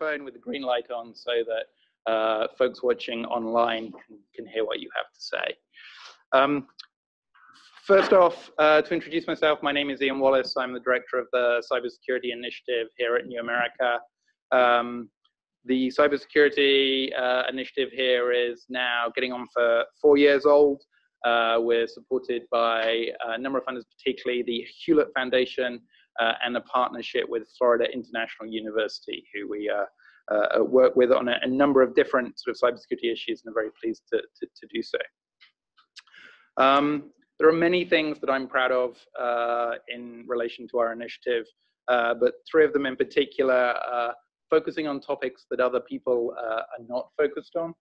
microphone with the green light on so that uh, folks watching online can, can, hear what you have to say. Um, first off, uh, to introduce myself, my name is Ian Wallace. I'm the director of the Cybersecurity Initiative here at New America. Um, the cybersecurity uh, initiative here is now getting on for four years old. Uh, we're supported by a number of funders, particularly the Hewlett Foundation uh, and a partnership with Florida International University, who we uh, uh, work with on a, a, number of different sort of cybersecurity issues, and are very pleased to, to, to do so. Um, there are many things that I'm proud of uh, in relation to our initiative, but three of them in particular are focusing on topics that other people uh, are not focused on.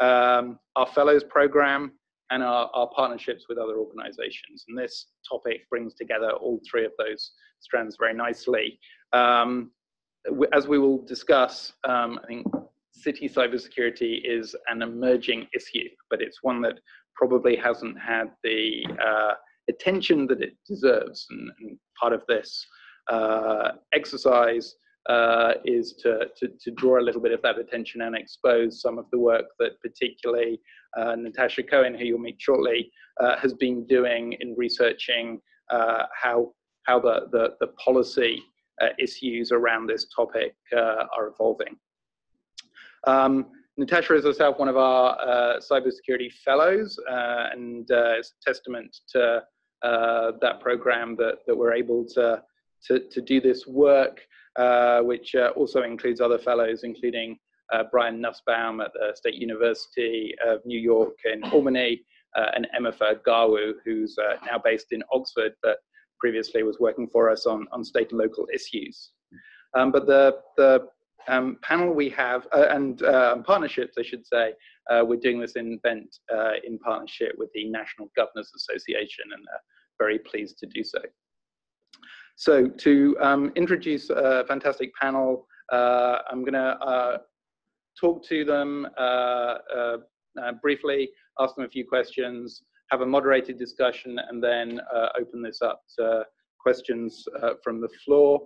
Um, our fellows program and our, our, partnerships with other organizations. And this topic brings together all three of those strands very nicely. Um, as we will discuss, um, I think city cybersecurity is an emerging issue, but it's one that probably hasn't had the uh, attention that it deserves. And, and part of this uh, exercise uh, is to, to, to, draw a little bit of that attention and expose some of the work that particularly uh, Natasha Cohen, who you'll meet shortly, uh, has been doing in researching uh, how, how the, the, the policy issues around this topic uh, are evolving. Um, Natasha is herself one of our cybersecurity fellows, and it's a testament to that program that, that we're able to, to, to do this work uh, which uh, also includes other fellows, including uh, Brian Nussbaum at the State University of New York in Albany, and Emma Gawu, who's now based in Oxford, but previously was working for us on, on state and local issues. Um, but the, the um, panel we have, uh, and uh, partnerships, I should say, uh, we're doing this event in partnership with the National Governors Association, and they're very pleased to do so. So to um, introduce a fantastic panel, uh, I'm going to uh, talk to them uh, uh, uh, briefly, ask them a few questions, have a moderated discussion, and then open this up to questions from the floor.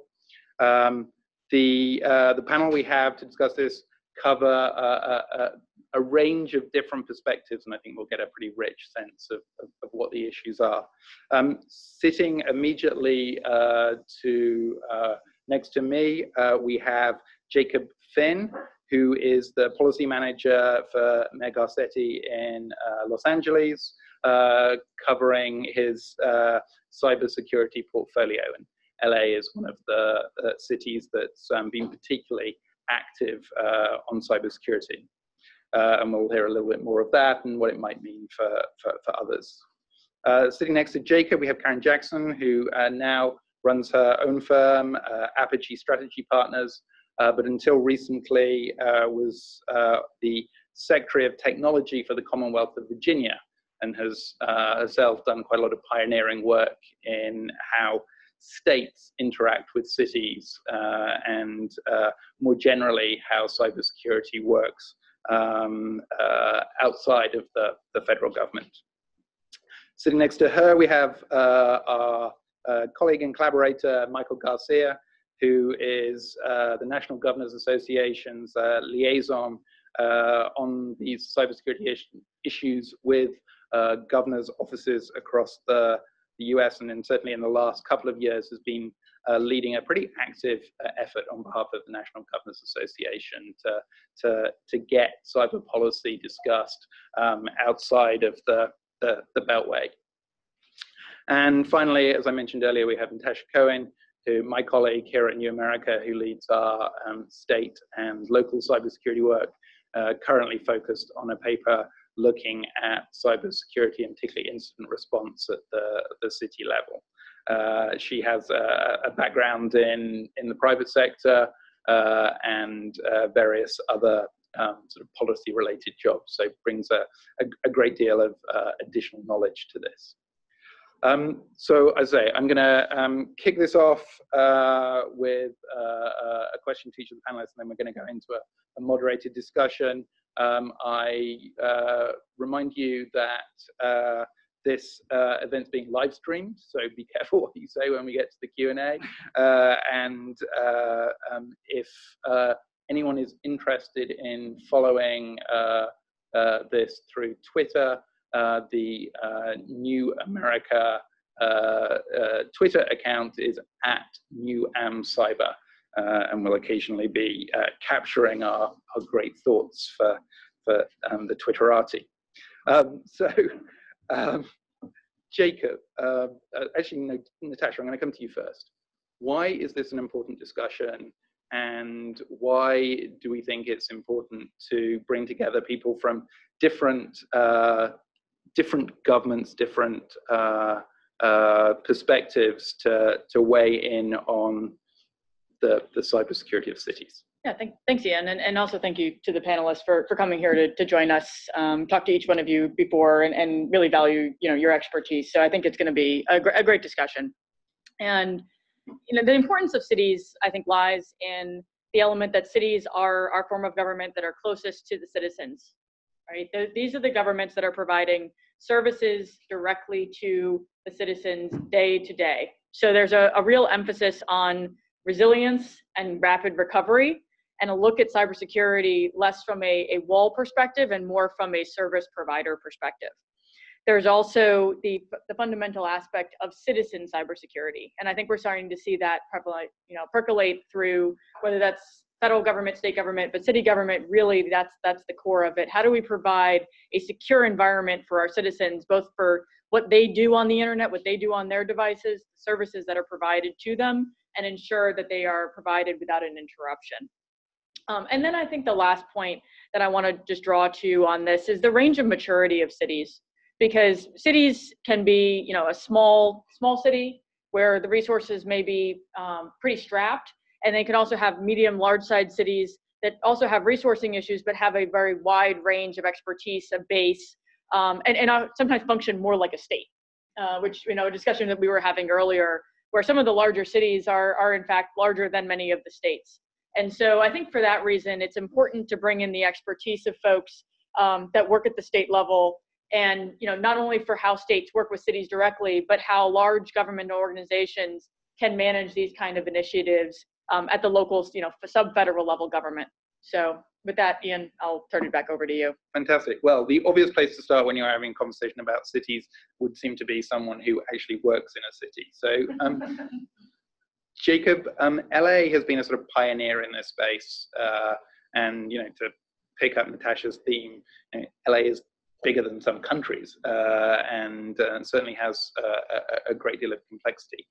Um, the, the panel we have to discuss this cover a, a range of different perspectives, and I think we'll get a pretty rich sense of, of, of what the issues are. Um, sitting immediately uh, to uh, next to me, uh, we have Jacob Finn, who is the policy manager for Garcetti in uh, Los Angeles, uh, covering his uh, cybersecurity portfolio. And LA is one of the cities that's um, been particularly active on cybersecurity. Uh, and we'll hear a little bit more of that and what it might mean for, for, for others. Uh, sitting next to Jacob, we have Karen Jackson, who uh, now runs her own firm, uh, Apogee Strategy Partners, uh, but until recently uh, was the Secretary of Technology for the Commonwealth of Virginia and has herself done quite a lot of pioneering work in how states interact with cities and more generally how cybersecurity works um, uh, outside of the, the federal government. Sitting next to her, we have uh, our uh, colleague and collaborator, Michael Garcia, who is uh, the National Governors Association's uh, liaison uh, on these cybersecurity is issues with governors' offices across the, the US, and then certainly in the last couple of years has been uh, leading a pretty active uh, effort on behalf of the National Governors Association to, to, to get cyber policy discussed um, outside of the, the, the, Beltway. And finally, as I mentioned earlier, we have Natasha Cohen, who my colleague here at New America, who leads our um, state and local cybersecurity work, uh, currently focused on a paper looking at cybersecurity and particularly incident response at the, the city level. Uh, she has a, a, background in, in the private sector uh, and uh, various other um, sort of policy related jobs, so brings a, a, a great deal of uh, additional knowledge to this. Um, so as I say, I'm going to um, kick this off uh, with uh, a question to each of the panelists, and then we're going to go into a, a moderated discussion. Um, I uh, remind you that this uh, event's being live streamed, so be careful what you say when we get to the Q&A. Uh, and uh, um, if uh, anyone is interested in following uh, uh, this through Twitter, uh, the uh, New America uh, Twitter account is at newamcyber, and will occasionally be capturing our, our great thoughts for, for um, the Twitterati. Um, so, um, Jacob, um, actually, no, Natasha, I'm going to come to you first. Why is this an important discussion? and why do we think it's important to bring together people from different uh, different governments, different uh, uh, perspectives to, to weigh in on the, the cybersecurity of cities. Yeah, thank, thanks, Ian. And, and also thank you to the panelists for, for coming here to, to join us, um, talk to each one of you before and, and really value, you know, your expertise. So I think it's going to be a, gr a great discussion. And, you know, the importance of cities, I think, lies in the element that cities are our form of government that are closest to the citizens, right? The, these are the governments that are providing services directly to the citizens day to day. So there's a, a real emphasis on resilience and rapid recovery and a look at cybersecurity less from a, a wall perspective and more from a service provider perspective. There's also the, the fundamental aspect of citizen cybersecurity. And I think we're starting to see that prevalent, you know, percolate through whether that's federal government, state government, but city government, really that's that's the core of it. How do we provide a secure environment for our citizens, both for what they do on the internet, what they do on their devices, services that are provided to them, and ensure that they are provided without an interruption. Um, and then I think the last point that I want to just draw to you on this is the range of maturity of cities, because cities can be, you know, a small small city where the resources may be um, pretty strapped, and they can also have medium, large size cities that also have resourcing issues, but have a very wide range of expertise, a base, um, and, and sometimes function more like a state, uh, which, you know, a discussion that we were having earlier, where some of the larger cities are, are in fact larger than many of the states. And so I think for that reason, it's important to bring in the expertise of folks um, that work at the state level and you know not only for how states work with cities directly but how large government organizations can manage these kind of initiatives um, at the local, you know, sub-federal level government. So with that, Ian, I'll turn it back over to you. Fantastic. Well, the obvious place to start when you're having a conversation about cities would seem to be someone who actually works in a city. So, um, Jacob, um, LA has been a sort of pioneer in this space, uh, and you know, to pick up Natasha's theme, you know, LA is bigger than some countries, uh, and uh, certainly has a, a, great deal of complexity.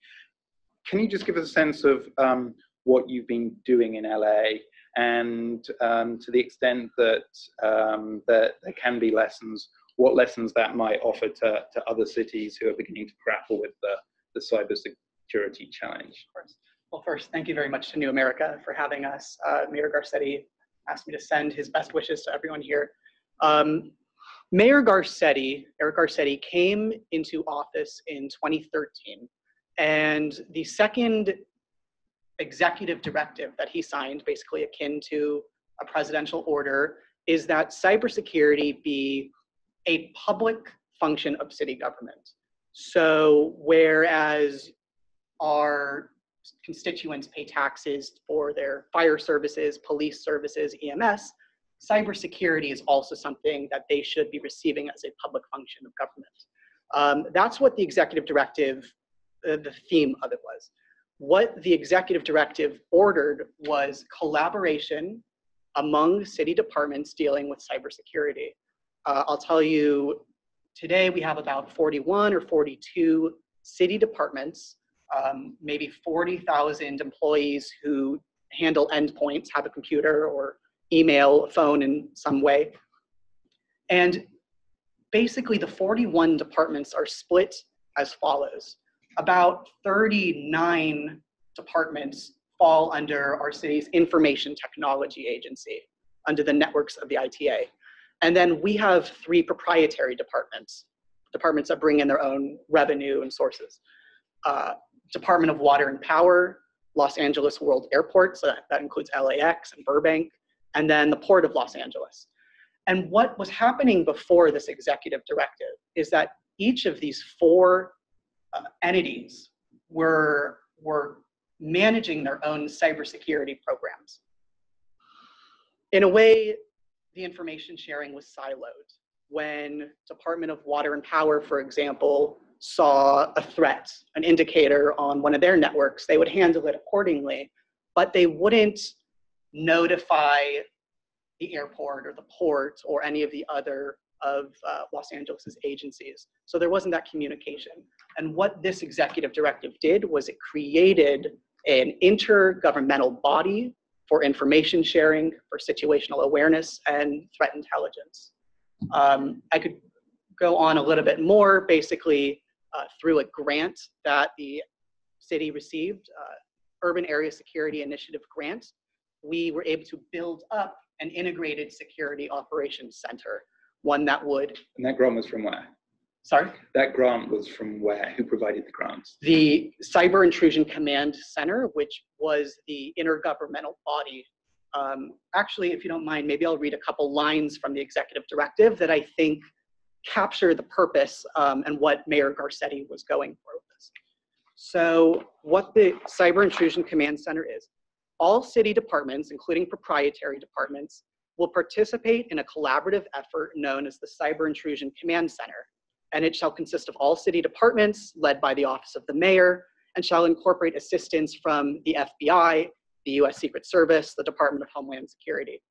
Can you just give us a sense of um, what you've been doing in LA, and um, to the extent that, um, that there can be lessons, what lessons that might offer to, to other cities who are beginning to grapple with the, the cybersecurity challenge. Well, first, thank you very much to New America for having us. Uh, Mayor Garcetti asked me to send his best wishes to everyone here. Um, Mayor Garcetti, Eric Garcetti, came into office in 2013. And the second executive directive that he signed, basically akin to a presidential order, is that cybersecurity be a public function of city government. So whereas our constituents pay taxes for their fire services, police services, EMS, cybersecurity is also something that they should be receiving as a public function of government. Um, that's what the executive directive, uh, the theme of it was what the executive directive ordered was collaboration among city departments dealing with cybersecurity. Uh, I'll tell you, today we have about 41 or 42 city departments, um, maybe 40,000 employees who handle endpoints, have a computer or email, phone in some way. And basically the 41 departments are split as follows about 39 departments fall under our city's information technology agency, under the networks of the ITA. And then we have three proprietary departments, departments that bring in their own revenue and sources. Uh, Department of Water and Power, Los Angeles World Airport, so that, that includes LAX and Burbank, and then the Port of Los Angeles. And what was happening before this executive directive is that each of these four uh, entities were, were managing their own cybersecurity programs. in a way, the information sharing was siloed. When Department of Water and Power, for example, saw a threat, an indicator on one of their networks, they would handle it accordingly, but they wouldn't notify the airport or the port or any of the other of uh, Los Angeles's agencies. So there wasn't that communication. And what this executive directive did was it created an intergovernmental body for information sharing, for situational awareness, and threat intelligence. Um, I could go on a little bit more, basically uh, through a grant that the city received, uh, Urban Area Security Initiative grant, we were able to build up an integrated security operations center, one that would, And that grant was from where? sorry, That grant was from where? Who provided the grants? the Cyber Intrusion Command Center, which was the intergovernmental body. Um, actually, if you don't mind, maybe I'll read a couple lines from the executive directive that I think capture the purpose um, and what Mayor Garcetti was going for with this. So what the Cyber Intrusion Command Center is, all city departments, including proprietary departments, will participate in a collaborative effort known as the Cyber Intrusion Command Center. And it shall consist of all city departments led by the Office of the Mayor and shall incorporate assistance from the FBI, the US Secret Service, the Department of Homeland Security.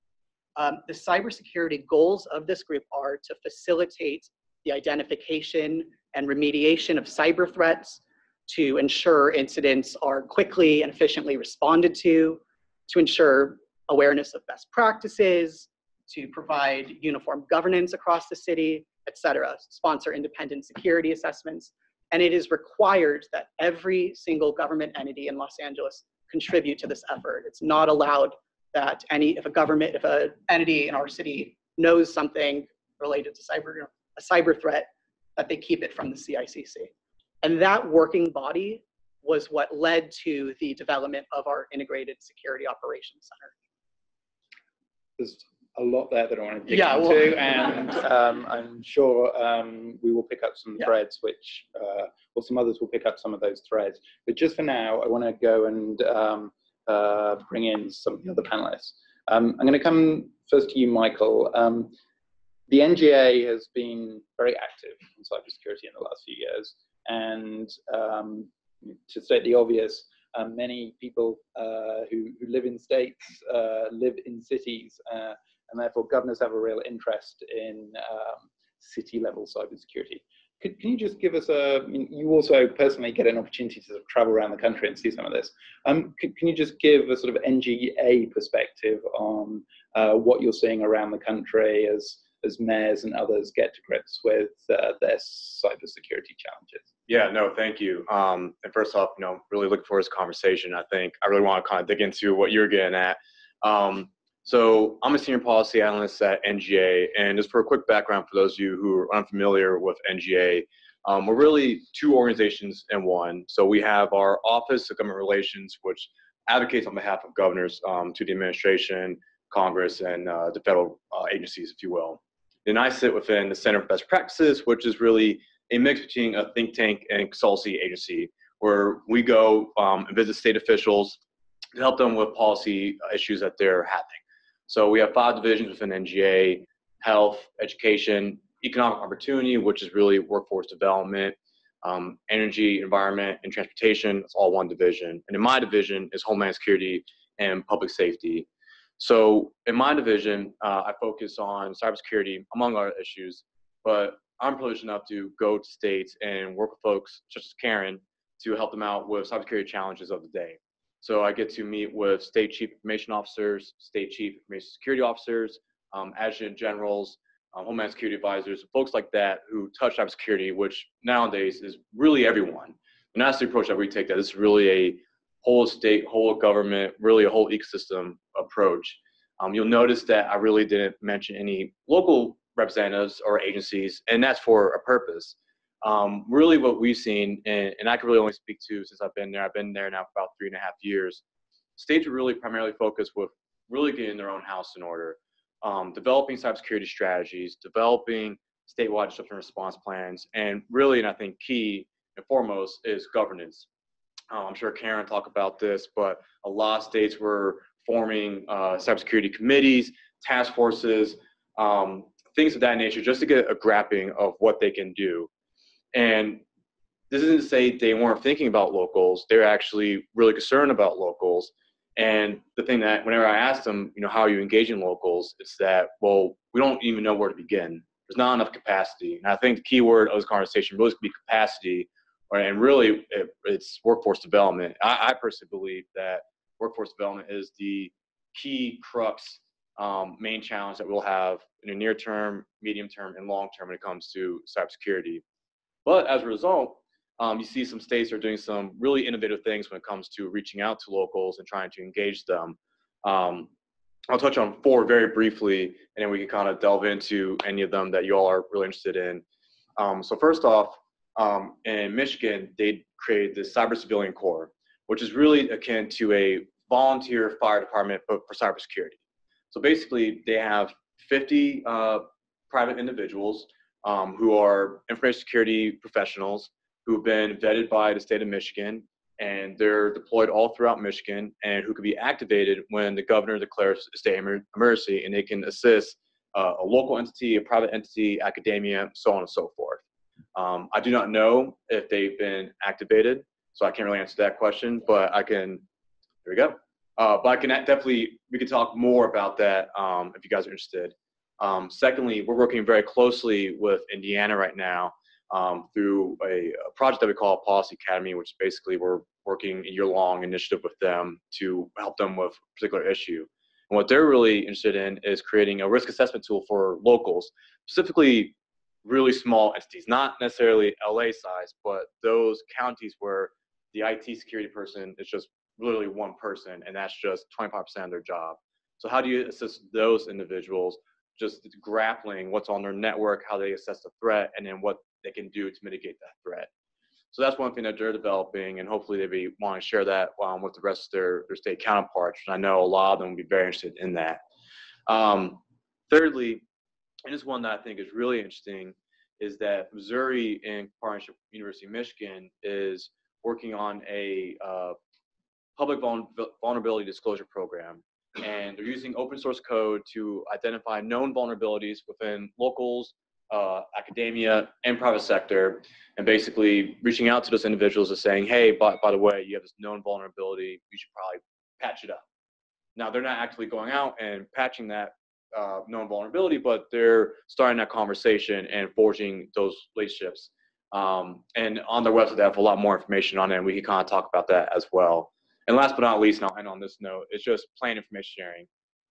Um, the cybersecurity goals of this group are to facilitate the identification and remediation of cyber threats, to ensure incidents are quickly and efficiently responded to, to ensure awareness of best practices, to provide uniform governance across the city, et cetera, sponsor independent security assessments. And it is required that every single government entity in Los Angeles contribute to this effort. It's not allowed that any, if a government, if an entity in our city knows something related to cyber, a cyber threat, that they keep it from the CICC. And that working body was what led to the development of our Integrated Security Operations Center. There's a lot there that I want to dig Yeah, into, well- and um, I'm sure um, we will pick up some Yeah. threads, which uh, or some others will pick up some of those threads. But just for now, I want to go and um, uh, bring in some of the other panelists. Um, I'm going to come first to you, Michael. Um, the NGA has been very active in cybersecurity in the last few years, and um, to state the obvious, um, many people uh, who, who live in states uh, live in cities, uh, and therefore governors have a real interest in um, city level cybersecurity. Could, can you just give us a, you also personally get an opportunity to sort of travel around the country and see some of this. Um, can, can you just give a sort of NGA perspective on uh, what you're seeing around the country as, as mayors and others get to grips with uh, their cybersecurity challenges? Yeah, no, thank you. Um, and first off, you know, really looking for this conversation. I think I really want to kind of dig into what you're getting at. Um, so I'm a senior policy analyst at NGA, and just for a quick background for those of you who are unfamiliar with NGA, um, we're really two organizations in one. So we have our Office of Government Relations, which advocates on behalf of governors um, to the administration, Congress, and uh, the federal uh, agencies, if you will. Then I sit within the Center for Best Practices, which is really a mix between a think tank and consultancy agency, where we go um, and visit state officials to help them with policy issues that they're having. So we have five divisions within NGA: health, education, economic opportunity, which is really workforce development, um, energy, environment, and transportation. It's all one division. And in my division is homeland security and public safety. So in my division, uh, I focus on cybersecurity among other issues, but I'm privileged enough to go to states and work with folks such as Karen to help them out with cybersecurity challenges of the day. So I get to meet with state chief information officers, state chief information security officers, um, adjutant generals, um, homeland security advisors, folks like that who touch cybersecurity, which nowadays is really everyone. And that's the approach that we take. That really a whole state, whole government, really a whole ecosystem approach. Um, you'll notice that I really didn't mention any local representatives or agencies, and that's for a purpose. Um, really, what we've seen, and, and I can really only speak to since I've been there. I've been there now for about three and a half years. States are really primarily focused with really getting their own house in order, um, developing cybersecurity strategies, developing statewide disruption response plans, and really, and I think key and foremost is governance. Uh, I'm sure Karen talked about this, but a lot of states were forming uh, cybersecurity committees task forces, um, things of that nature, just to get a grappling of what they can do. And this isn't to say they weren't thinking about locals. They're actually really concerned about locals. And the thing that whenever I ask them, you know, how are you engaging locals, it's that, well, we don't even know where to begin. There's not enough capacity. And I think the key word of this conversation really could be capacity, and really it, it's workforce development. I, I personally believe that workforce development is the key crux, um, main challenge that we'll have in the near term, medium term, and long term when it comes to cybersecurity. But as a result, um, you see some states are doing some really innovative things when it comes to reaching out to locals and trying to engage them. Um, I'll touch on four very briefly, and then we can kind of delve into any of them that you all are really interested in. Um, so first off, um, in Michigan, they created the Cyber Civilian Corps, which is really akin to a volunteer fire department, but for cybersecurity. So basically, they have 50 uh, private individuals um, who are information security professionals who've been vetted by the state of Michigan, and they're deployed all throughout Michigan, and who can be activated when the governor declares a state emergency, and they can assist uh, a local entity, a private entity, academia, so on and so forth. Um, I do not know if they've been activated, so I can't really answer that question, but I can. There we go. Uh, but I can definitely we can talk more about that um, if you guys are interested. Um, secondly, we're working very closely with Indiana right now um, through a, a, project that we call Policy Academy, which basically we're working a year-long initiative with them to help them with a particular issue. And what they're really interested in is creating a risk assessment tool for locals, specifically really small entities, not necessarily LA size, but those counties where the IT security person is just literally one person and that's just 25% of their job. So how do you assist those individuals just grappling what's on their network, how they assess the threat, and then what they can do to mitigate that threat. So that's one thing that they're developing, and hopefully they'll be wanting to share that um, with the rest of their, their state counterparts. And I know a lot of them will be very interested in that. Um, thirdly, and this one that I think is really interesting, is that Missouri, in partnership with University of Michigan, is working on a uh, public vulnerability disclosure program and they're using open source code to identify known vulnerabilities within locals, uh, academia, and private sector, and basically reaching out to those individuals and saying, hey, by, by the way, you have this known vulnerability, you should probably patch it up. Now, they're not actually going out and patching that uh, known vulnerability, but they're starting that conversation and forging those relationships. Um, and on their website, they have a lot more information on it, and we can kind of talk about that as well. And last but not least, and I'll end on this note, it's just plain information sharing.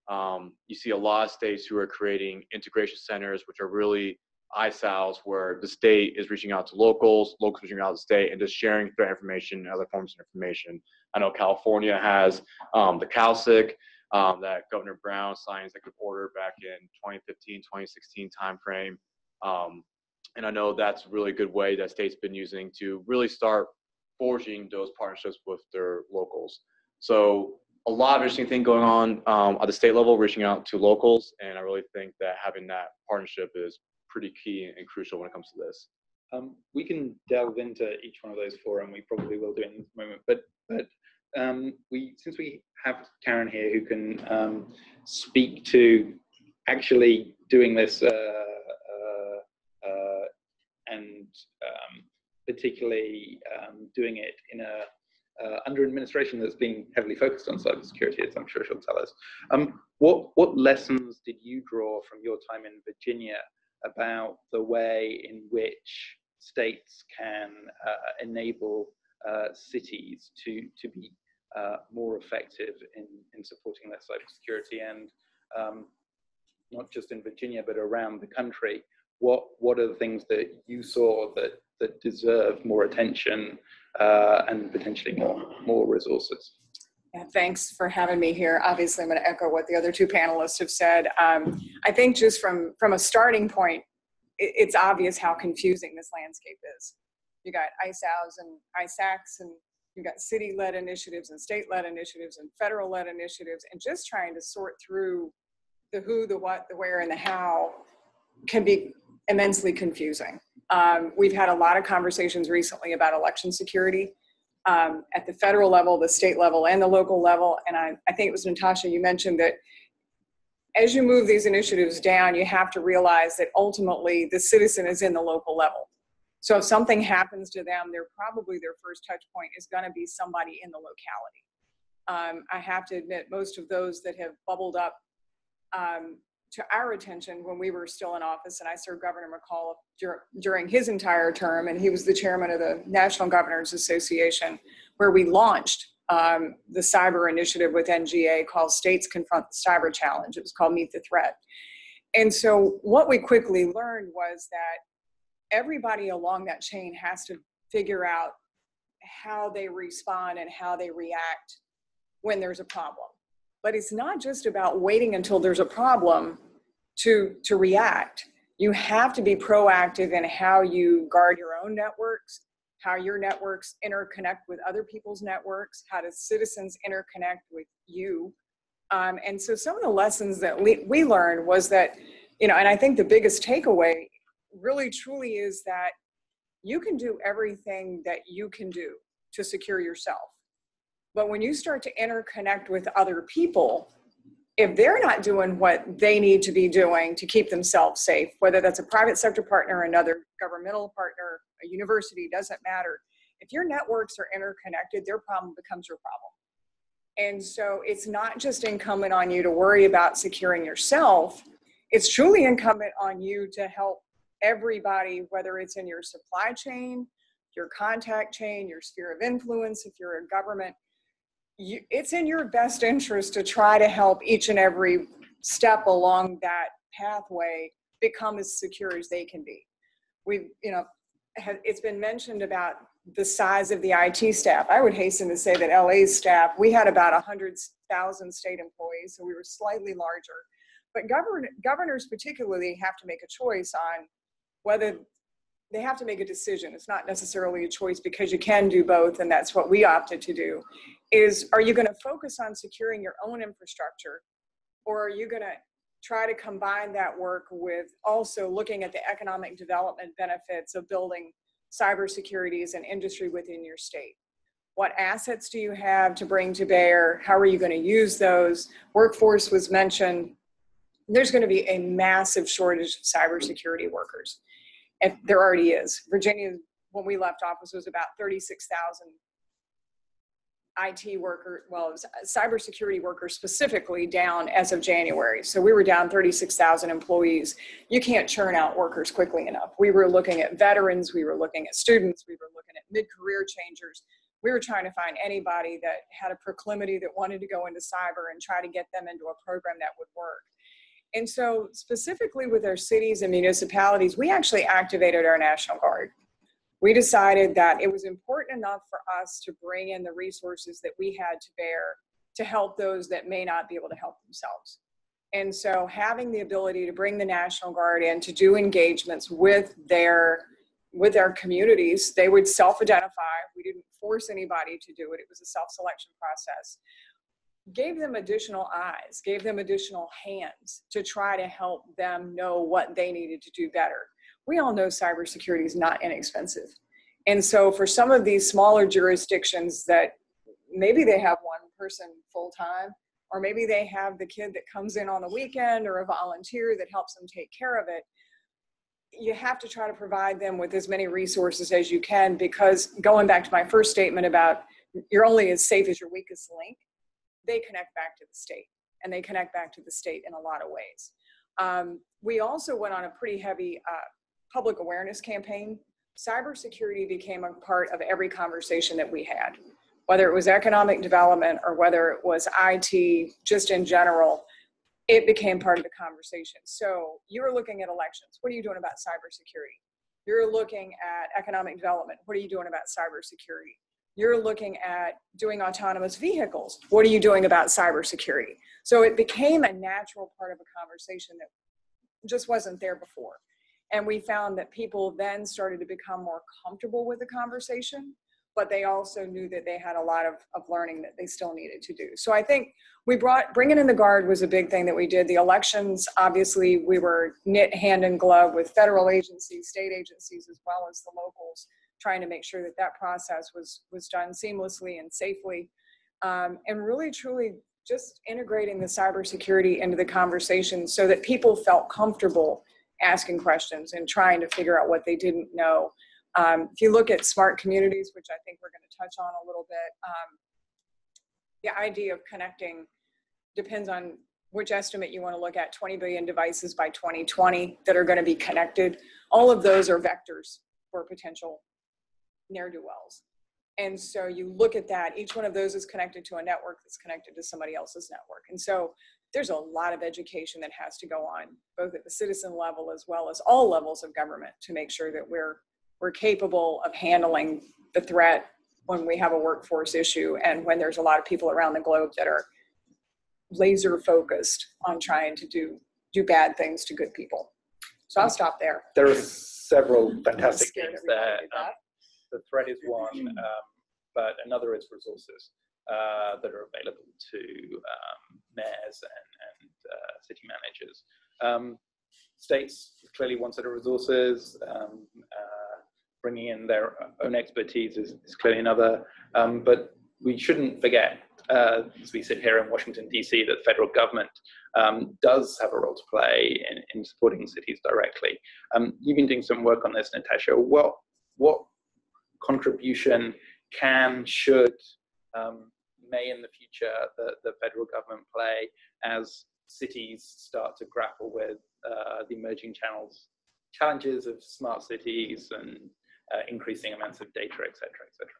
Um, you see a lot of states who are creating integration centers, which are really ISAOs, where the state is reaching out to locals, locals reaching out to the state, and just sharing threat information and other forms of information. I know California has um, the Cal-CSIC um, that Governor Brown signed executive order back in 2015, 2016 timeframe. Um, and I know that's a really good way that state's been using to really start forging those partnerships with their locals. So a lot of interesting thing going on um, at the state level, reaching out to locals, and I really think that having that partnership is pretty key and crucial when it comes to this. Um, we can delve into each one of those four, and we probably will do in this moment. But but um, we since we have Karen here who can um, speak to actually doing this uh, uh, uh, and um, particularly um, doing it in a uh, under administration that's been heavily focused on cybersecurity, as I'm sure she'll tell us. Um, what what lessons did you draw from your time in Virginia about the way in which states can uh, enable uh, cities to to be uh, more effective in in supporting their cybersecurity and um, not just in Virginia but around the country? What what are the things that you saw that that deserve more attention uh, and potentially more more resources. Yeah, thanks for having me here. Obviously, I'm going to echo what the other two panelists have said. Um, I think just from from a starting point, it, it's obvious how confusing this landscape is. You got ISAOs and ISACs, and you've got city-led initiatives and state-led initiatives and federal-led initiatives, and just trying to sort through the who, the what, the where, and the how can be immensely confusing. Um, we've had a lot of conversations recently about election security um, at the federal level, the state level, and the local level. And I, I think it was Natasha, you mentioned that as you move these initiatives down, you have to realize that ultimately the citizen is in the local level. So if something happens to them, they're probably their first touch point is going to be somebody in the locality. Um, I have to admit, most of those that have bubbled up um, to our attention when we were still in office, and I served Governor McAuliffe dur- during his entire term, and he was the chairman of the National Governors Association, where we launched um, the cyber initiative with NGA called States Confront the Cyber Challenge. It was called Meet the Threat. And so what we quickly learned was that everybody along that chain has to figure out how they respond and how they react when there's a problem. But it's not just about waiting until there's a problem to, to react. You have to be proactive in how you guard your own networks, how your networks interconnect with other people's networks, how do citizens interconnect with you. Um, and so some of the lessons that we, we learned was that, you know, and I think the biggest takeaway really truly is that you can do everything that you can do to secure yourself. But when you start to interconnect with other people, if they're not doing what they need to be doing to keep themselves safe, whether that's a private sector partner, another governmental partner, a university, doesn't matter. If your networks are interconnected, their problem becomes your problem. And so it's not just incumbent on you to worry about securing yourself, it's truly incumbent on you to help everybody, whether it's in your supply chain, your contact chain, your sphere of influence, if you're a government, you, it's in your best interest to try to help each and every step along that pathway become as secure as they can be. We've, you know, have, it's been mentioned about the size of the IT staff. I would hasten to say that LA's staff, we had about 100,000 state employees, so we were slightly larger. But govern, governors particularly have to make a choice on whether they have to make a decision. It's not necessarily a choice because you can do both, and that's what we opted to do. Is are you going to focus on securing your own infrastructure, or are you going to try to combine that work with also looking at the economic development benefits of building cybersecurity as an industry within your state? What assets do you have to bring to bear? How are you going to use those? Workforce was mentioned. There's going to be a massive shortage of cybersecurity workers and there already is. Virginia, when we left office, was about 36,000 IT worker, well, cybersecurity workers specifically down as of January. So we were down 36,000 employees. You can't churn out workers quickly enough. We were looking at veterans, we were looking at students, we were looking at mid-career changers. We were trying to find anybody that had a proclivity that wanted to go into cyber and try to get them into a program that would work. And so, specifically with our cities and municipalities, we actually activated our National Guard. We decided that it was important enough for us to bring in the resources that we had to bear to help those that may not be able to help themselves. And so, having the ability to bring the National Guard in to do engagements with their with their communities, they would self-identify. We didn't force anybody to do it. It was a self-selection process gave them additional eyes, gave them additional hands to try to help them know what they needed to do better. We all know cybersecurity is not inexpensive. And so for some of these smaller jurisdictions that maybe they have one person full time, or maybe they have the kid that comes in on the weekend or a volunteer that helps them take care of it, you have to try to provide them with as many resources as you can because going back to my first statement about you're only as safe as your weakest link they connect back to the state and they connect back to the state in a lot of ways. Um, we also went on a pretty heavy uh, public awareness campaign. Cybersecurity became a part of every conversation that we had, whether it was economic development or whether it was IT, just in general, it became part of the conversation. So you were looking at elections. What are you doing about cybersecurity? You're looking at economic development. What are you doing about cybersecurity? you're looking at doing autonomous vehicles. What are you doing about cybersecurity? So it became a natural part of a conversation that just wasn't there before. And we found that people then started to become more comfortable with the conversation, but they also knew that they had a lot of, of learning that they still needed to do. So I think we brought, bringing in the guard was a big thing that we did. The elections, obviously, we were knit hand in glove with federal agencies, state agencies, as well as the locals trying to make sure that that process was was done seamlessly and safely, um, and really truly just integrating the cybersecurity into the conversation so that people felt comfortable asking questions and trying to figure out what they didn't know. Um, if you look at smart communities, which I think we're going to touch on a little bit, um, the idea of connecting depends on which estimate you want to look at 20 billion devices by 2020 that are going to be connected. All of those are vectors for potential ne'er do wells. And so you look at that, each one of those is connected to a network that's connected to somebody else's network. And so there's a lot of education that has to go on, both at the citizen level as well as all levels of government to make sure that we're, we're capable of handling the threat when we have a workforce issue and when there's a lot of people around the globe that are laser focused on trying to do, do bad things to good people. So I'll stop there. There are several fantastic Scared things everybody there. Um, the threat is one, um, but another is resources uh, that are available to um, mayors and, and uh, city managers. Um, states clearly one set of resources. Um, uh, bringing in their own expertise is, is clearly another. Um, but we shouldn't forget, uh, as we sit here in Washington D.C., that the federal government um, does have a role to play in, in supporting cities directly. Um, you've been doing some work on this, Natasha. What what contribution can, should, um, may in the future the, the federal government play as cities start to grapple with uh, the emerging channels, challenges of smart cities and uh, increasing amounts of data, et cetera, et cetera.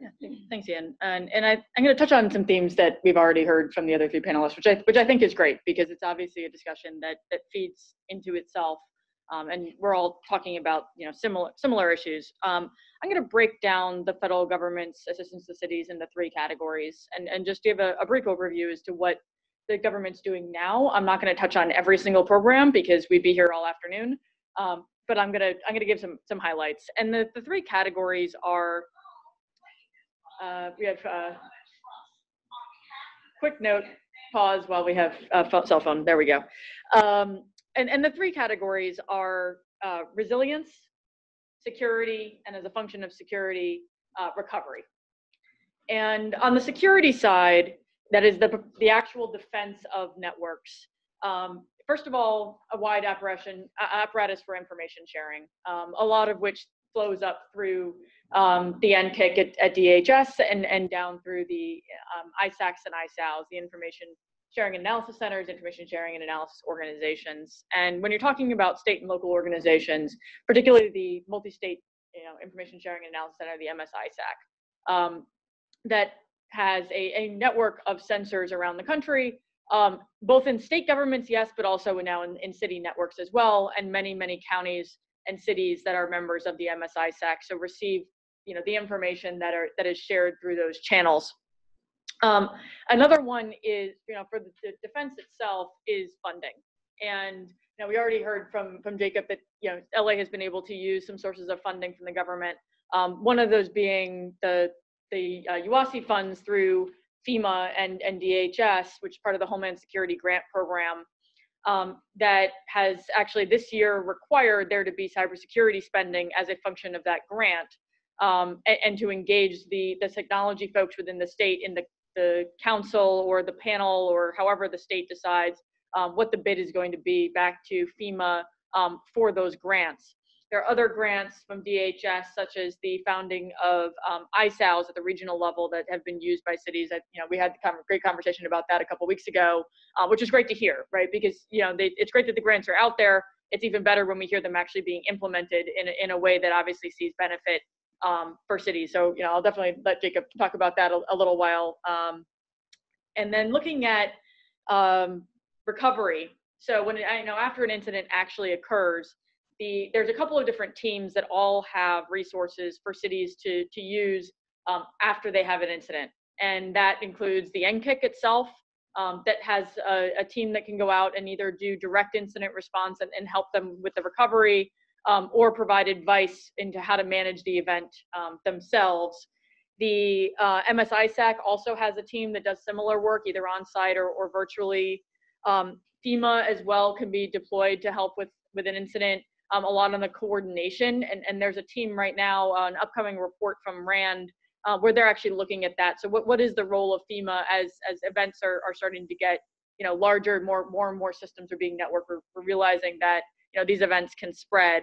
Yeah, thanks, Ian. And, and I, I'm going to touch on some themes that we've already heard from the other three panelists, which I, which I think is great because it's obviously a discussion that, that feeds into itself. Um, and we're all talking about, you know, similar, similar issues. Um, I'm going to break down the federal government's assistance to cities into three categories and, and just give a, a brief overview as to what the government's doing now. I'm not going to touch on every single program because we'd be here all afternoon. Um, but I'm going to, I'm going to give some, some highlights. And the, the three categories are uh, we have uh, quick note, pause while we have uh, pho- cell phone. There we go. Um, and, and the three categories are uh, resilience, security, and as a function of security, uh, recovery. And on the security side, that is the, the actual defense of networks. Um, first of all, a wide apparatus, apparatus for information sharing, um, a lot of which flows up through um, the NCCIC at, at DHS and, and down through the um, ISACs and ISAOs, the information sharing analysis centers, information sharing and analysis organizations. And when you're talking about state and local organizations, particularly the multi-state you know, information sharing and analysis center, the MSISAC, um, that has a, a network of sensors around the country, um, both in state governments, yes, but also now in, in city networks as well, and many, many counties and cities that are members of the MSISAC, so receive you know the information that are that is shared through those channels. Um, another one is you know for the, defense itself is funding, and know we already heard from from Jacob that you know LA has been able to use some sources of funding from the government. Um, one of those being the the uh, UASI funds through FEMA and, and DHS, which is part of the Homeland Security Grant Program, um, that has actually this year required there to be cybersecurity spending as a function of that grant, um, and, and, to engage the, the technology folks within the state in the, the council or the panel or however the state decides um, what the bid is going to be back to FEMA um, for those grants. There are other grants from DHS, such as the founding of um, ISAOs at the regional level that have been used by cities. That you know, we had a great conversation about that a couple weeks ago, uh, which is great to hear, right? Because you know, they, it's great that the grants are out there. It's even better when we hear them actually being implemented in a, in a way that obviously sees benefit um, for cities. So you know, I'll definitely let Jacob talk about that a, a little while. Um, and then looking at um, recovery. So when I know after an incident actually occurs, the there's a couple of different teams that all have resources for cities to to use um, after they have an incident, and that includes the NCCIC itself. Um, that has a, a, team that can go out and either do direct incident response and, and help them with the recovery um, or provide advice into how to manage the event um, themselves. The uh, MSISAC also has a team that does similar work either on site or, or virtually. Um, FEMA as well can be deployed to help with, with an incident um, a lot on the coordination. And, and there's a team right now, uh, an upcoming report from RAND uh, where they're actually looking at that. So what, what is the role of FEMA as, as events are, are starting to get, you know, larger, more, more and more systems are being networked. We're, we're realizing that, you know, these events can spread.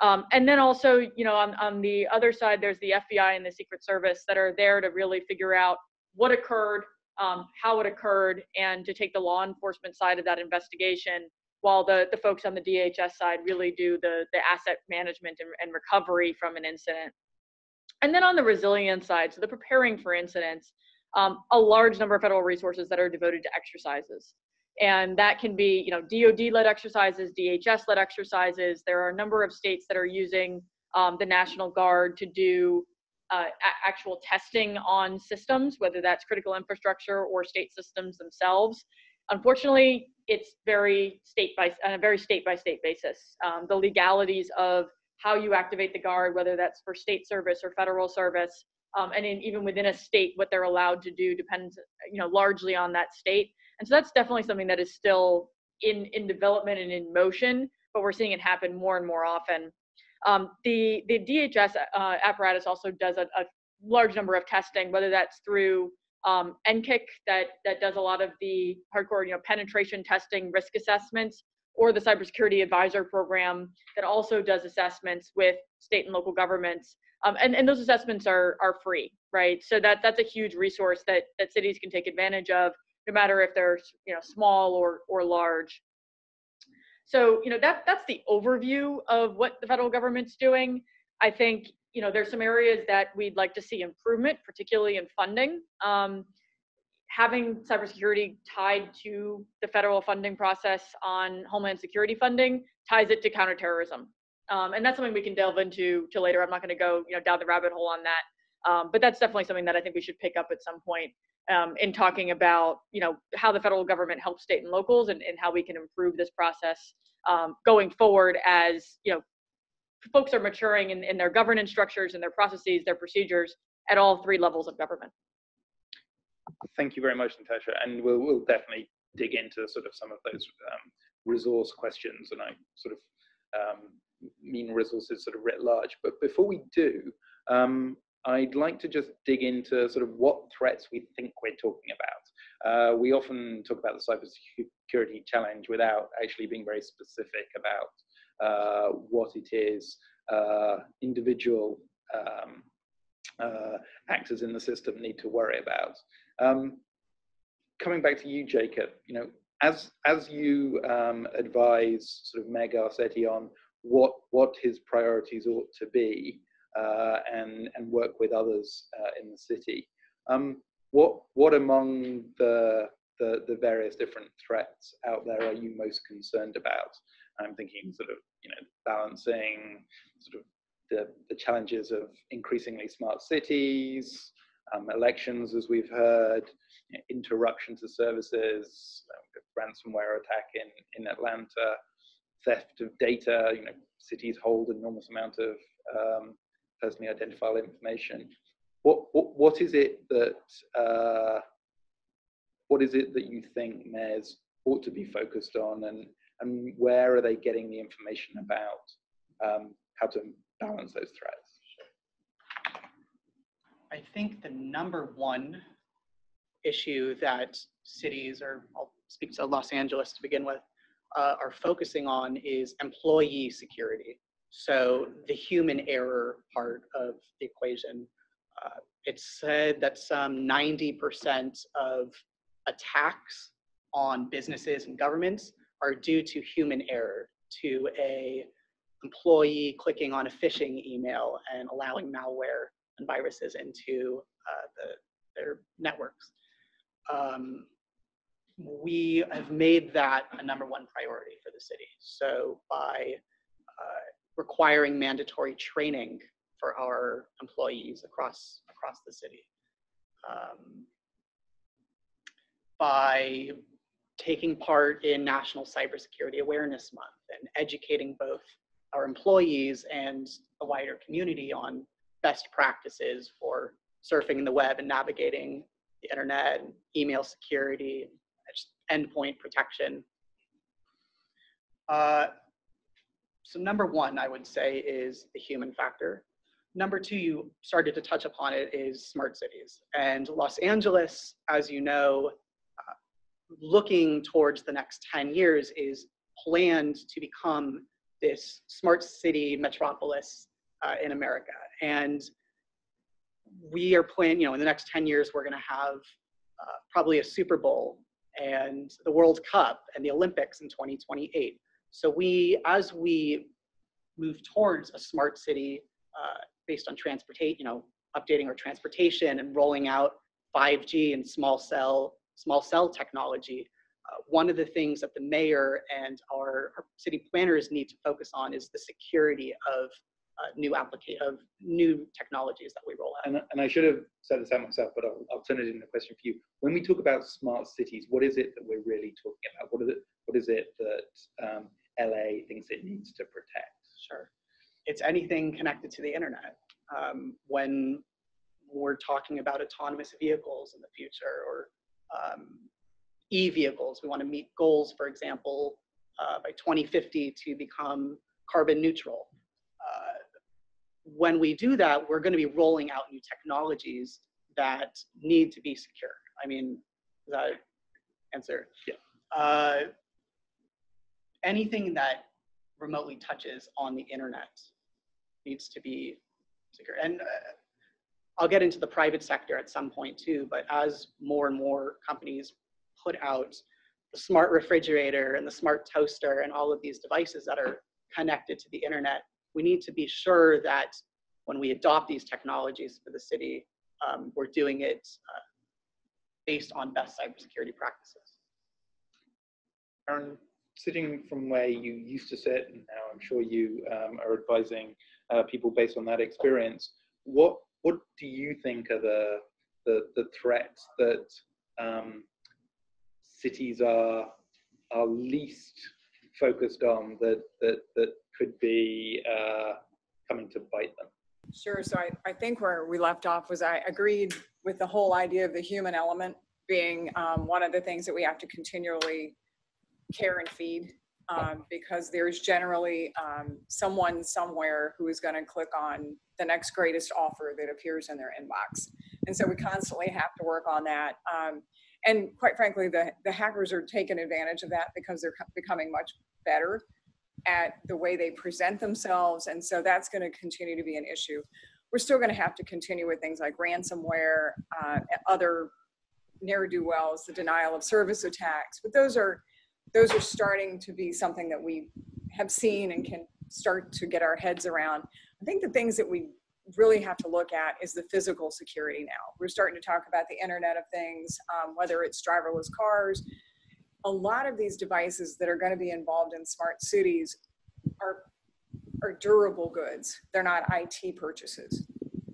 Um, and then also, you know, on, on the other side, there's the FBI and the Secret Service that are there to really figure out what occurred, um, how it occurred, and to take the law enforcement side of that investigation, while the, the folks on the DHS side really do the, the asset management and, and recovery from an incident. And then on the resilience side, so the preparing for incidents, um, a large number of federal resources that are devoted to exercises. And that can be, you know, DoD-led exercises, DHS-led exercises. There are a number of states that are using um, the National Guard to do uh, actual testing on systems, whether that's critical infrastructure or state systems themselves. Unfortunately, it's very state by on a very state by state basis. Um, the legalities of how you activate the guard, whether that's for state service or federal service, um, and in, even within a state, what they're allowed to do depends, you know, largely on that state. And so that's definitely something that is still in in development and in motion, but we're seeing it happen more and more often. Um, the the DHS uh, apparatus also does a, a, large number of testing, whether that's through um, NCCIC that that does a lot of the hardcore, you know, penetration testing, risk assessments, or the Cybersecurity Advisor Program that also does assessments with state and local governments. Um, and, and those assessments are are free, right? So that that's a huge resource that that cities can take advantage of, no matter if they're you know small or or large. So, you know, that, that's the overview of what the federal government's doing. I think, you know, there's some areas that we'd like to see improvement, particularly in funding. Um, having cybersecurity tied to the federal funding process on Homeland Security funding ties it to counterterrorism. Um, and that's something we can delve into to later. I'm not going to go, you know, down the rabbit hole on that. Um, but that's definitely something that I think we should pick up at some point um, in talking about you know how the federal government helps state and locals and, and how we can improve this process um, going forward as you know folks are maturing in, in their governance structures and their processes their procedures at all three levels of government. Thank you very much natasha. And we'll, we'll definitely dig into sort of some of those um, resource questions. And i sort of um, mean resources sort of writ large. But before we do um, I'd like to just dig into sort of what threats we think we're talking about. Uh, we often talk about the cybersecurity challenge without actually being very specific about uh, what it is uh, individual um, uh, actors in the system need to worry about. Um, coming back to you, Jacob, you know, as as you um, advise sort of Mayor Garcetti on what what his priorities ought to be, and, and work with others uh, in the city. Um, what, what among the, the, the various different threats out there are you most concerned about? I'm thinking sort of, you know, balancing sort of the, the challenges of increasingly smart cities, um, elections, as we've heard, you know, interruption to services, um, ransomware attack in, in Atlanta, theft of data, you know, cities hold enormous amount of um, personally identifiable information. What, what, what is it that, uh, what is it that you think mayors ought to be focused on and, and where are they getting the information about um, how to balance those threats? I think the number one issue that cities, or I'll speak to Los Angeles to begin with, uh, are focusing on is employee security. So the human error part of the equation, uh, it's said that some 90% of attacks on businesses and governments are due to human error, to a employee clicking on a phishing email and allowing malware and viruses into uh, the, their networks. Um, we have made that a number one priority for the city. So by uh, requiring mandatory training for our employees across across the city. Um, by taking part in National Cybersecurity Awareness Month and educating both our employees and the wider community on best practices for surfing the web and navigating the internet, email security, endpoint protection. Uh, so number one, I would say, is the human factor. number two, you started to touch upon it, is smart cities. And Los Angeles, as you know, uh, looking towards the next 10 years, is planned to become this smart city metropolis uh, in America. And we are planning, you know, in the next 10 years, we're going to have uh, probably a Super Bowl and the World Cup and the Olympics in 2028. So we, as we move towards a smart city uh, based on transportation, you know, updating our transportation and rolling out 5G and small cell, small cell technology, uh, one of the things that the mayor and our, our, city planners need to focus on is the security of uh, new application of new technologies that we roll out. And, and I should have said this out myself, but I'll, I'll turn it into a question for you. When we talk about smart cities, what is it that we're really talking about? What is it? What is it that um, LA thinks it needs to protect? Sure, it's anything connected to the internet. Um, when we're talking about autonomous vehicles in the future or um, e-vehicles, we want to meet goals, for example, uh, by 2050 to become carbon neutral when we do that, we're going to be rolling out new technologies that need to be secure. I mean, that answer? Yeah. Uh, anything that remotely touches on the internet needs to be secure. And uh, I'll get into the private sector at some point too, but as more and more companies put out the smart refrigerator and the smart toaster and all of these devices that are connected to the internet, we need to be sure that when we adopt these technologies for the city, um, we're doing it uh, based on best cybersecurity practices. Aaron, sitting from where you used to sit, and now I'm sure you um, are advising uh, people based on that experience, what what do you think are the the, the threats that um, cities are are least focused on that that that could be uh, coming to bite them? Sure. So I, I think where we left off was I agreed with the whole idea of the human element being um, one of the things that we have to continually care and feed um, because there's generally um, someone somewhere who is going to click on the next greatest offer that appears in their inbox. And so we constantly have to work on that. Um, and quite frankly, the, the hackers are taking advantage of that because they're becoming much better at the way they present themselves. And so that's going to continue to be an issue. We're still going to have to continue with things like ransomware, uh, other ne'er-do-wells, the denial of service attacks. But those are those are starting to be something that we have seen and can start to get our heads around. I think the things that we really have to look at is the physical security now. We're starting to talk about the Internet of Things, um, whether it's driverless cars, a lot of these devices that are going to be involved in smart cities are are durable goods. They're not IT purchases.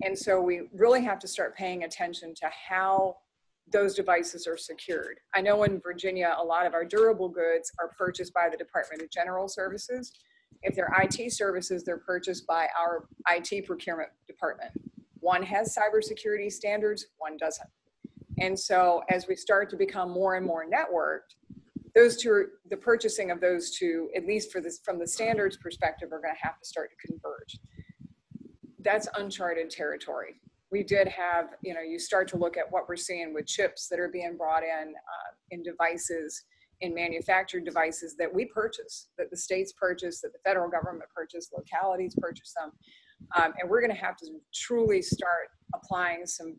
And so we really have to start paying attention to how those devices are secured. I know in Virginia, a lot of our durable goods are purchased by the Department of General Services. If they're IT services, they're purchased by our IT procurement department. One has cybersecurity standards, one doesn't. And so as we start to become more and more networked, those two are, the purchasing of those two, at least for this from the standards perspective, are going to have to start to converge. That's uncharted territory. We did have, you know, you start to look at what we're seeing with chips that are being brought in uh, in devices, in manufactured devices that we purchase, that the states purchase, that the federal government purchase, localities purchase them. Um, and we're going to have to truly start applying some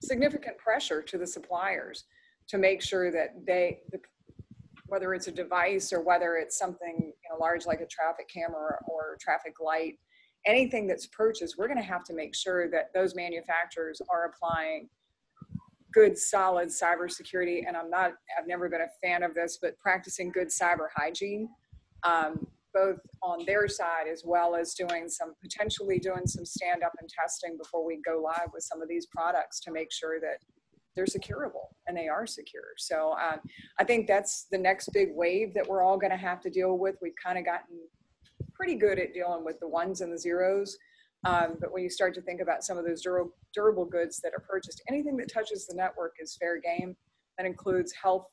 significant pressure to the suppliers to make sure that they, the, whether it's a device or whether it's something you know, large like a traffic camera or traffic light, anything that's purchased, we're going to have to make sure that those manufacturers are applying good, solid cybersecurity. And I'm not, I've never been a fan of this, but practicing good cyber hygiene, um, both on their side as well as doing some potentially doing some stand up and testing before we go live with some of these products to make sure that they're securable and they are secure. So um, I think that's the next big wave that we're all going to have to deal with. We've kind of gotten pretty good at dealing with the ones and the zeros. Um, but when you start to think about some of those durable, durable goods that are purchased, anything that touches the network is fair game. That includes health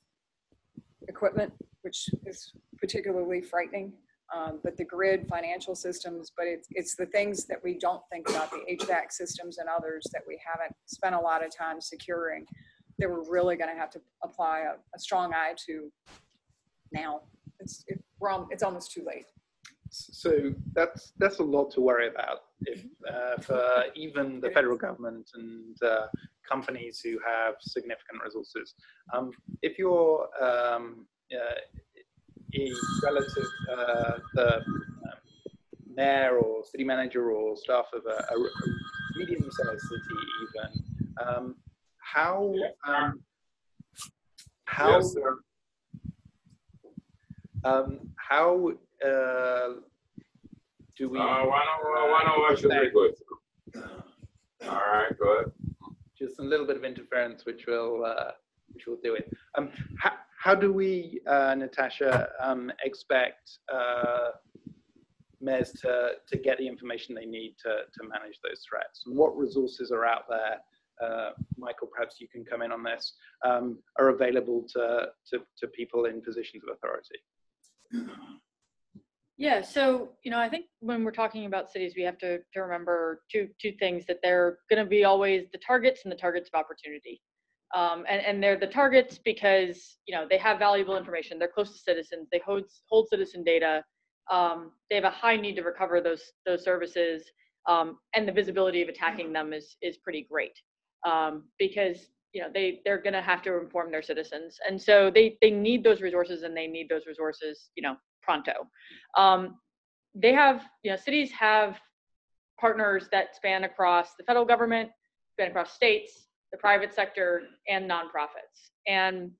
equipment, which is particularly frightening. um, but the grid financial systems, but it's, it's the things that we don't think about, the HVAC systems and others that we haven't spent a lot of time securing, that we're really gonna have to apply a, a strong eye to now. It's, it, we're, al- it's almost too late. So that's that's a lot to worry about if, uh, for even the federal government and uh, companies who have significant resources. Um, if you're um, uh, a relative, uh, the um, mayor or city manager or staff of a, a medium-sized city, even, um, how um, how um, how uh, do we? Uh, why don't, why don't, what should we go through? All right, go ahead. just a little bit of interference, which will uh, which will do it. Um, how, how do we, uh, Natasha, um, expect uh, mayors to to get the information they need to to manage those threats? And what resources are out there? Uh, Michael, perhaps you can come in on this. Um, are available to, to to people in positions of authority. Yeah, so, you know, I think when we're talking about cities, we have to, to remember two, two things, that they're gonna be always the targets and the targets of opportunity. Um, and, and they're the targets because, you know, they have valuable information, they're close to citizens, they hold, hold citizen data. Um, they have a high need to recover those, those services, um, and the visibility of attacking them is, is pretty great. Um, because, you know, they, they're gonna have to inform their citizens. And so they, they need those resources and they need those resources, you know, pronto. Um, they have, you know, cities have partners that span across the federal government, span across states, the private sector, and nonprofits. And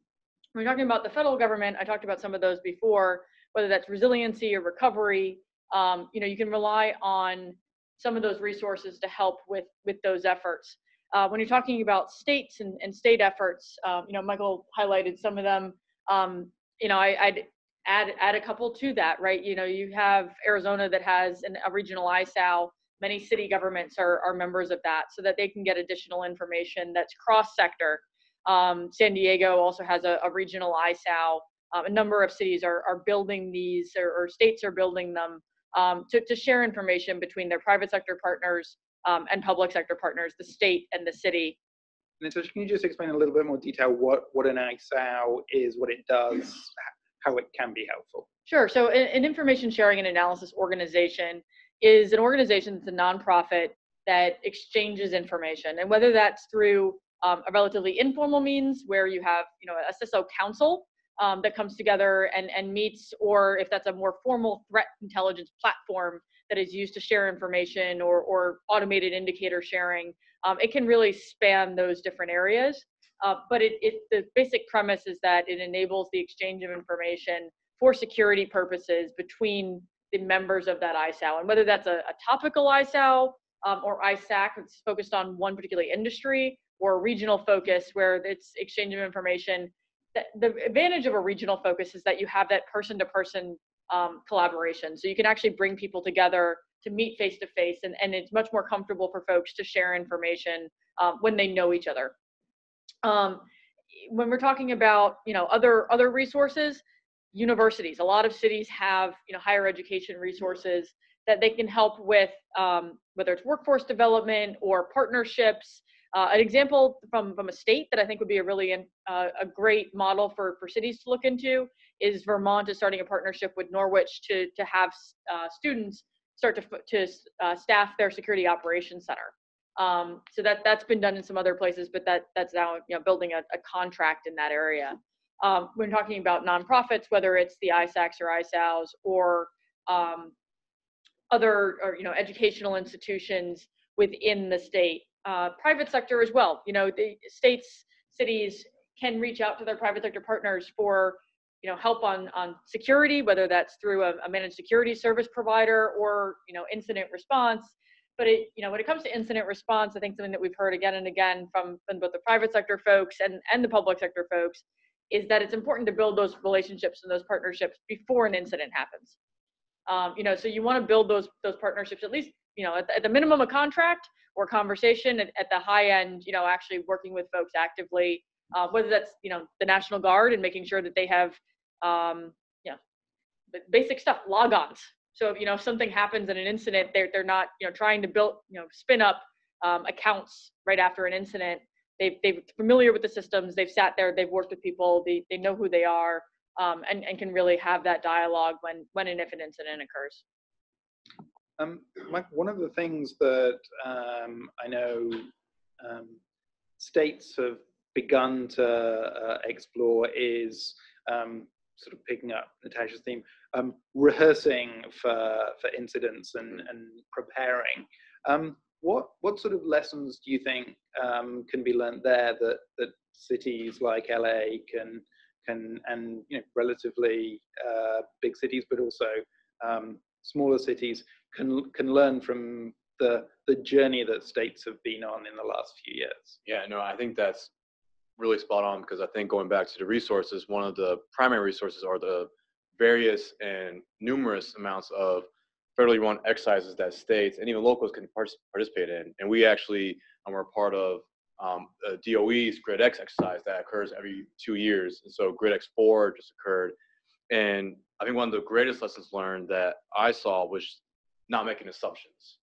when we're talking about the federal government, I talked about some of those before, whether that's resiliency or recovery. Um, you know, you can rely on some of those resources to help with with those efforts. Uh, when you're talking about states and, and state efforts, um, you know, Michael highlighted some of them. Um, you know, I, I'd add add a couple to that, right? You know, you have Arizona that has an, a regional ISAO. Many city governments are, are members of that so that they can get additional information that's cross sector. Um, San Diego also has a, a regional ISAO. Um, a number of cities are, are building these or, or states are building them um, to, to share information between their private sector partners um, and public sector partners, the state and the city. And Natasha, can you just explain a little bit more detail what, what an ISAO is, what it does, how it can be helpful? Sure. So, an, information sharing and analysis organization is an organization that's a nonprofit that exchanges information, and whether that's through um, a relatively informal means where you have, you know, a CISO council um, that comes together and, and meets, or if that's a more formal threat intelligence platform that is used to share information or, or automated indicator sharing, um, it can really span those different areas. Uh, but it, it, the basic premise is that it enables the exchange of information for security purposes between the members of that ISAO. And whether that's a, a topical ISAO um, or ISAC that's focused on one particular industry or a regional focus where it's exchange of information. The, the advantage of a regional focus is that you have that person to person collaboration. So you can actually bring people together to meet face to face and, and it's much more comfortable for folks to share information um, when they know each other. Um, when we're talking about you know other other resources, universities, a lot of cities have you know higher education resources that they can help with um, whether it's workforce development or partnerships. Uh, an example from from a state that I think would be a really uh, a great model for for cities to look into is Vermont is starting a partnership with Norwich to to have uh, students start to to uh, staff their security operations center. Um, so that that's been done in some other places, but that that's now you know building a, a contract in that area. Um, when talking about nonprofits, whether it's the ISACs or ISAOs or um, other or you know educational institutions within the state, uh, private sector as well. You know the states, cities can reach out to their private sector partners for you know help on on security, whether that's through a, a managed security service provider or you know incident response but it, you know, when it comes to incident response, I think something that we've heard again and again from, from both the private sector folks and, and the public sector folks is that it's important to build those relationships and those partnerships before an incident happens. Um, you know, so you want to build those those partnerships at least, you know, at the, at the minimum a contract or conversation. At, at, the high end, you know, actually working with folks actively, uh, whether that's you know the National Guard and making sure that they have, um, you know, basic stuff, logons. So if, you know, if something happens in an incident, they're, they're not, you know, trying to build, you know, spin up um, accounts right after an incident. They've, they've familiar with the systems. They've sat there. They've worked with people. They, they know who they are um, and, and can really have that dialogue when, when and if an incident occurs. Um, Mike, one of the things that um, I know um, states have begun to uh, explore is um, sort of picking up Natasha's theme, um, rehearsing for, for incidents and, and preparing. Um, what, what sort of lessons do you think um, can be learned there that, that cities like LA can, can and you know, relatively uh, big cities, but also um, smaller cities can, can learn from the, the journey that states have been on in the last few years? Yeah, no, I think that's really spot on because I think going back to the resources, one of the primary resources are the various and numerous amounts of federally run exercises that states and even locals can participate in. And we actually um, are part of um, DOE's GridEx exercise that occurs every two years. And so GridEx4 just occurred. And I think one of the greatest lessons learned that I saw was not making assumptions.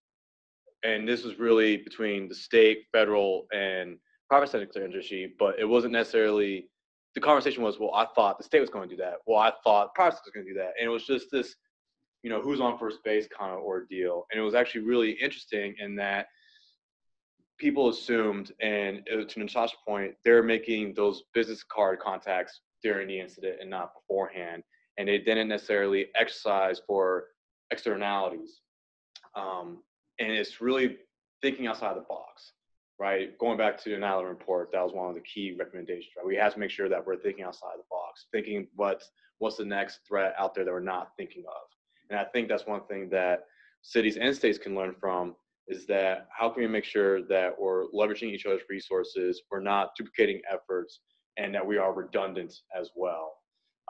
And this was really between the state, federal, and private sector industry, but it wasn't necessarily the conversation was, well, I thought the state was going to do that. Well, I thought sector was going to do that. And it was just this, you know, who's on first base kind of ordeal. And it was actually really interesting in that people assumed, and to Natasha's point, they're making those business card contacts during the incident and not beforehand. And they didn't necessarily exercise for externalities. Um, and it's really thinking outside the box right? Going back to the Nyland report, that was one of the key recommendations, right? We have to make sure that we're thinking outside the box, thinking what's what's the next threat out there that we're not thinking of. And I think that's one thing that cities and states can learn from is that how can we make sure that we're leveraging each other's resources, we're not duplicating efforts, and that we are redundant as well.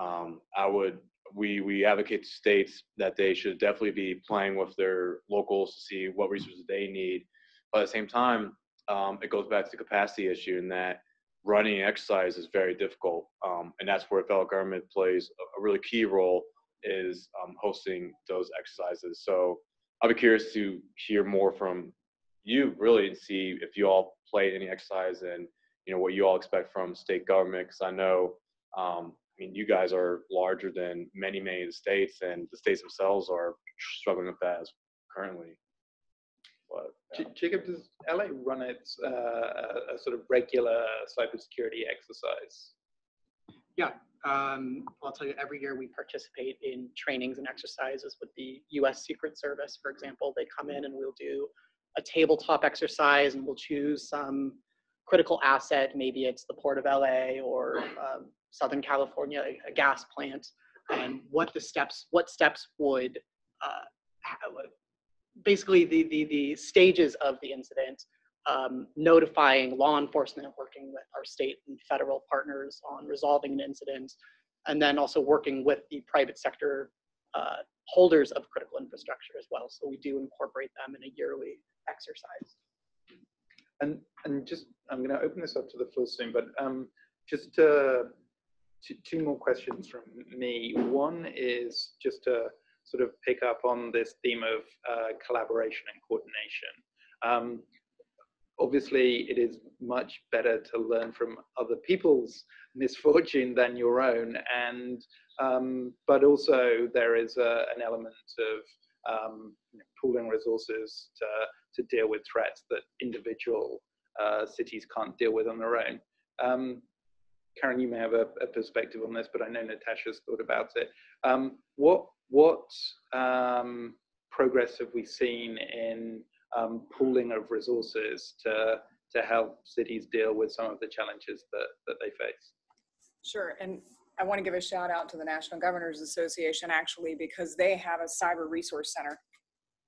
Um, I would we we advocate to states that they should definitely be playing with their locals to see what resources they need, but at the same time, um, it goes back to the capacity issue in that running exercise is very difficult. Um, and that's where federal government plays a, really key role is um, hosting those exercises. So I'll be curious to hear more from you really and see if you all play any exercise and you know what you all expect from state government because I know um, I mean you guys are larger than many many of the states and the states themselves are struggling with that as currently. But, yeah. Jacob, does LA run its uh, a sort of regular cybersecurity exercise? Yeah, um, I'll tell you, every year we participate in trainings and exercises with the US Secret Service, for example. They come in and we'll do a tabletop exercise and we'll choose some critical asset. Maybe it's the Port of LA or um, Southern California, a gas plant, and what the steps, what steps would uh, basically the, the, the stages of the incident, um, notifying law enforcement, working with our state and federal partners on resolving an incident, and then also working with the private sector uh, holders of critical infrastructure as well. So we do incorporate them in a yearly exercise. And and just I'm going to open this up to the floor soon, but um, just uh, two, more questions from me. One is just to sort of pick up on this theme of uh, collaboration and coordination. Um, obviously, it is much better to learn from other people's misfortune than your own, and um, but also there is a, an element of um, pooling resources to to deal with threats that individual uh, cities can't deal with on their own. Um, Karen, you may have a, a, perspective on this, but I know Natasha's thought about it. Um, what what um, progress have we seen in um, pooling of resources to, to help cities deal with some of the challenges that, that they face? Sure. And I want to give a shout out to the National Governors Association actually, because they have a cyber resource center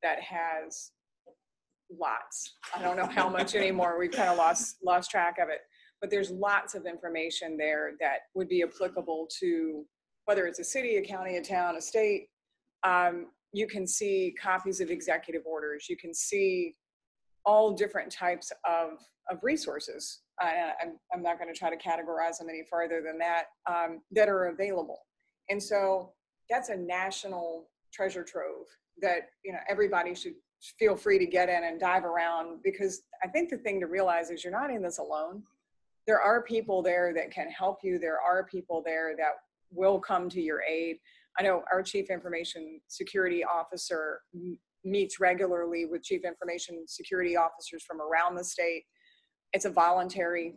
that has lots. I don't know how much anymore. We've kind of lost lost track of it. But there's lots of information there that would be applicable to whether it's a city, a county, a town, a state, um, you can see copies of executive orders. You can see all different types of, of resources. I, I'm, I'm not going to try to categorize them any farther than that, um, that are available. And so that's a national treasure trove that, you know, everybody should feel free to get in and dive around because I think the thing to realize is you're not in this alone. There are people there that can help you. There are people there that will come to your aid. I know our chief information security officer meets regularly with chief information security officers from around the state. It's a voluntary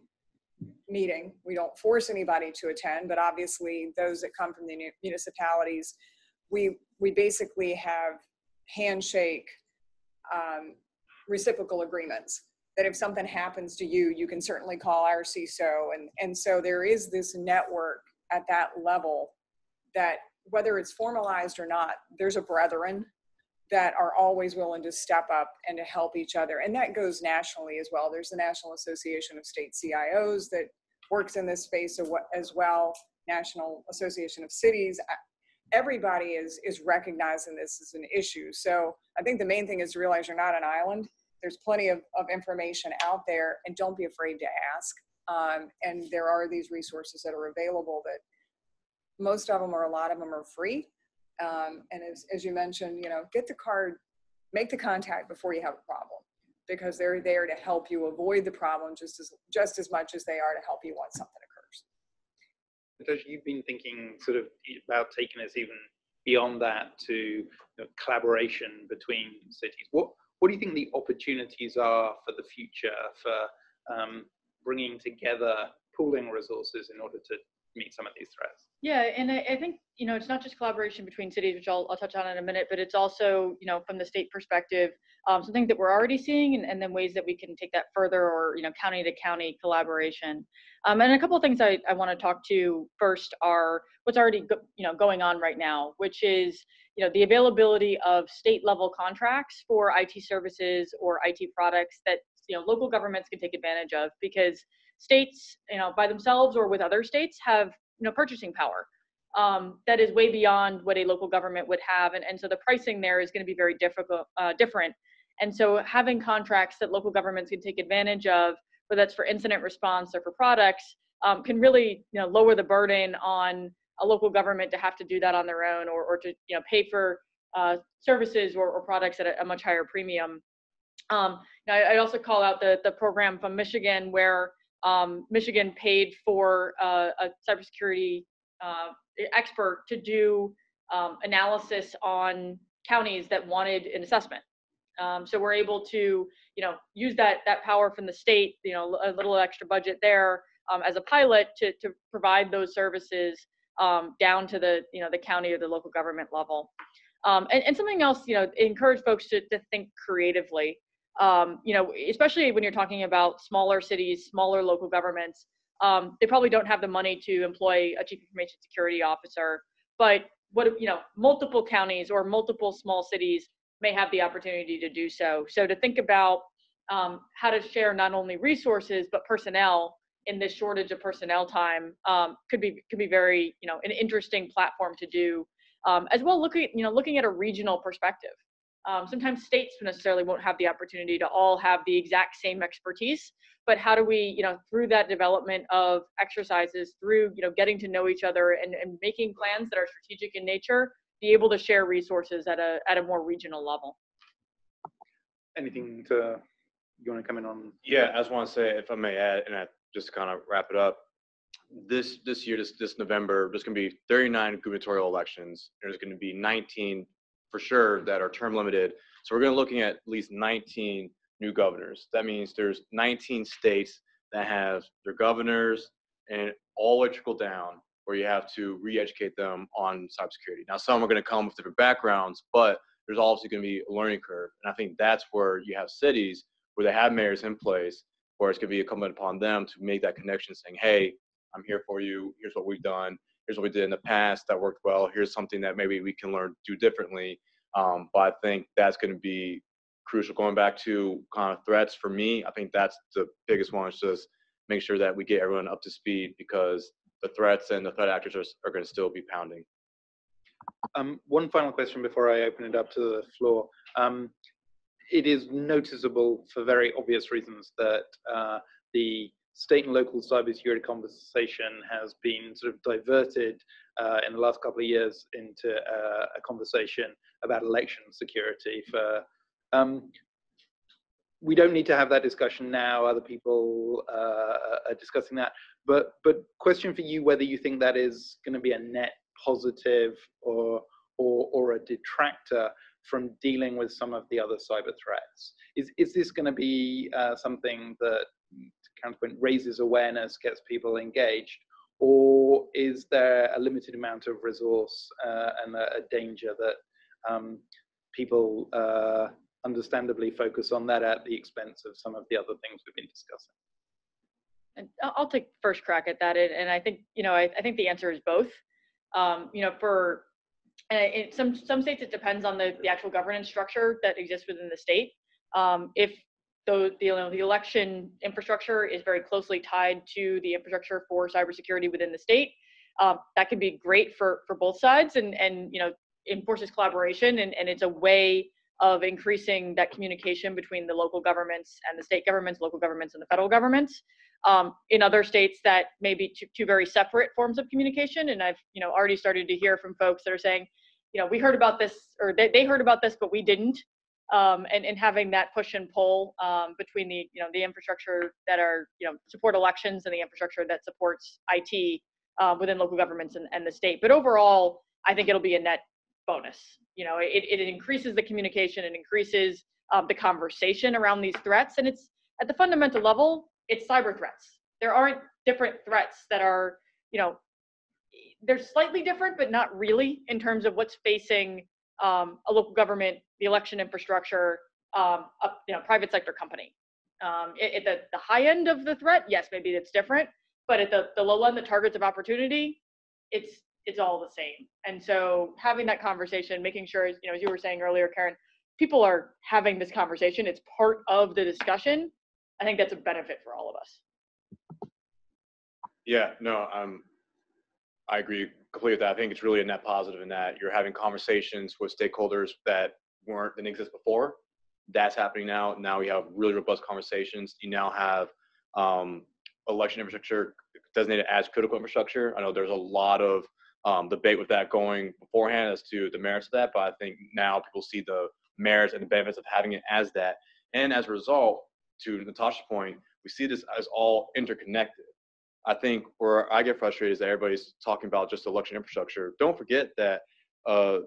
meeting. We don't force anybody to attend, but obviously those that come from the municipalities, we we basically have handshake um, reciprocal agreements that if something happens to you, you can certainly call our CISO. And, and so there is this network at that level that whether it's formalized or not, there's a brethren that are always willing to step up and to help each other. And that goes nationally as well. There's the National Association of State CIOs that works in this space as well, National Association of Cities. Everybody is, is recognizing this as an issue. So I think the main thing is to realize you're not an island. There's plenty of, of information out there and don't be afraid to ask. Um, and there are these resources that are available that most of them or a lot of them are free. Um, and as, as you mentioned, you know, get the card, make the contact before you have a problem because they're there to help you avoid the problem just as, just as much as they are to help you once something occurs. Natasha, you've been thinking sort of about taking us even beyond that to you know, collaboration between cities. What what do you think the opportunities are for the future for um, bringing together pooling resources in order to meet some of these threats? Yeah, and I, I think, you know, it's not just collaboration between cities, which I'll, I'll touch on in a minute, but it's also, you know, from the state perspective, um, something that we're already seeing and, and then ways that we can take that further or, you know, county to county collaboration. Um, and a couple of things I, I want to talk to first are what's already, go, you know, going on right now, which is, you know, the availability of state level contracts for IT services or IT products that, you know, local governments can take advantage of because states, you know, by themselves or with other states have you know purchasing power um, that is way beyond what a local government would have and, and so the pricing there is going to be very difficult uh, different. And so having contracts that local governments can take advantage of whether that's for incident response or for products um, can really you know lower the burden on a local government to have to do that on their own or, or to you know pay for uh, services or, or, products at a, a, much higher premium. Um, I, i'd also call out the, the program from michigan where um, Michigan paid for uh, a cybersecurity uh, expert to do um, analysis on counties that wanted an assessment. Um, so we're able to, you know, use that that power from the state, you know, a little extra budget there um, as a pilot to to provide those services um, down to the, you know, the county or the local government level. Um, and, and something else, you know, encourage folks to, to think creatively um, you know, especially when you're talking about smaller cities, smaller local governments, um, they probably don't have the money to employ a chief information security officer. But what you know, multiple counties or multiple small cities may have the opportunity to do so. So to think about um, how to share not only resources but personnel in this shortage of personnel time um, could be could be very you know an interesting platform to do. Um, as well, looking you know looking at a regional perspective. Um, sometimes states necessarily won't have the opportunity to all have the exact same expertise, but how do we, you know, through that development of exercises, through, you know, getting to know each other and, and making plans that are strategic in nature, be able to share resources at a, at a more regional level. Anything to, you want to come in on? Yeah, I just want to say, if I may add, and I just kind of wrap it up. This this year, this this November, there's going to be 39 gubernatorial elections. There's going to be 19 for sure that are term limited. So we're going to looking at at least 19 new governors. That means there's 19 states that have their governors and all the way trickle down where you have to re-educate them on cybersecurity. Now, some are going to come with different backgrounds, but there's also going to be a learning curve. And I think that's where you have cities where they have mayors in place, where it's going to be incumbent upon them to make that connection saying, hey, I'm here for you. Here's what we've done here's what we did in the past that worked well. Here's something that maybe we can learn do differently. Um, but I think that's going to be crucial. Going back to kind of threats for me, I think that's the biggest one. Is just make sure that we get everyone up to speed because the threats and the threat actors are, are going to still be pounding. Um, one final question before I open it up to the floor. Um, it is noticeable for very obvious reasons that uh, the state and local cybersecurity conversation has been sort of diverted uh, in the last couple of years into uh, a conversation about election security. For um, we don't need to have that discussion now. Other people uh, are discussing that. But but question for you: whether you think that is going to be a net positive or or or a detractor from dealing with some of the other cyber threats? Is is this going to be uh, something that counterpoint raises awareness, gets people engaged, or is there a limited amount of resource uh, and a, a, danger that um, people uh, understandably focus on that at the expense of some of the other things we've been discussing? And I'll take first crack at that, and I think you know I, I think the answer is both. Um, you know, for in some some states it depends on the, the actual governance structure that exists within the state. Um, if the, the, you know, the election infrastructure is very closely tied to the infrastructure for cybersecurity within the state, um, that can be great for for both sides and and you know enforces collaboration and, and it's a way of increasing that communication between the local governments and the state governments, local governments and the federal governments. Um, in other states, that may be two, two very separate forms of communication. And I've, you know, already started to hear from folks that are saying, you know, we heard about this, or they, they heard about this, but we didn't. Um, and, and having that push and pull um, between the, you know, the infrastructure that are, you know, support elections and the infrastructure that supports IT uh, within local governments and, and the state. But overall, I think it'll be a net bonus. You know, it, it increases the communication, it increases um, the conversation around these threats, and it's at the fundamental level, it's cyber threats. There aren't different threats that are, you know, they're slightly different, but not really in terms of what's facing um, a local government, the election infrastructure, um, a you know, private sector company. Um, at, the, the high end of the threat, yes, maybe it's different, but at the, the low end, the targets of opportunity, it's it's all the same. And so having that conversation, making sure, you know, as you were saying earlier, Karen, people are having this conversation. It's part of the discussion. I think that's a benefit for all of us. Yeah, no, um, I agree completely with that. I think it's really a net positive in that you're having conversations with stakeholders that weren't didn't exist before. That's happening now. Now we have really robust conversations. You now have um, election infrastructure designated as critical infrastructure. I know there's a lot of um, debate with that going beforehand as to the merits of that, but I think now people see the merits and the benefits of having it as that. And as a result, to Natasha's point, we see this as all interconnected. I think where I get frustrated is that everybody's talking about just election infrastructure. Don't forget that uh,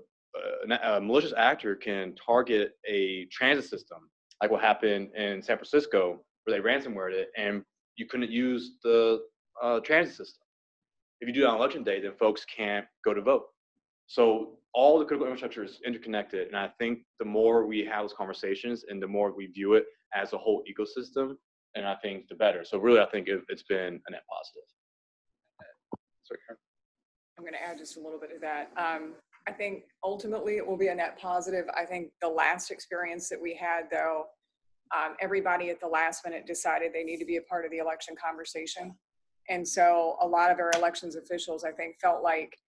a, a malicious actor can target a transit system, like what happened in San Francisco, where they ransomwared it, and you couldn't use the uh, transit system if you do it on election day, then folks can't go to vote. So all the critical infrastructure is interconnected. And I think the more we have those conversations and the more we view it as a whole ecosystem, and I think the better. So really, I think it, has been a net positive. Sorry, Karen. I'm going to add just a little bit of that. Um, I think ultimately it will be a net positive. I think the last experience that we had, though, um, everybody at the last minute decided they need to be a part of the election conversation. And so a lot of our elections officials, I think, felt like,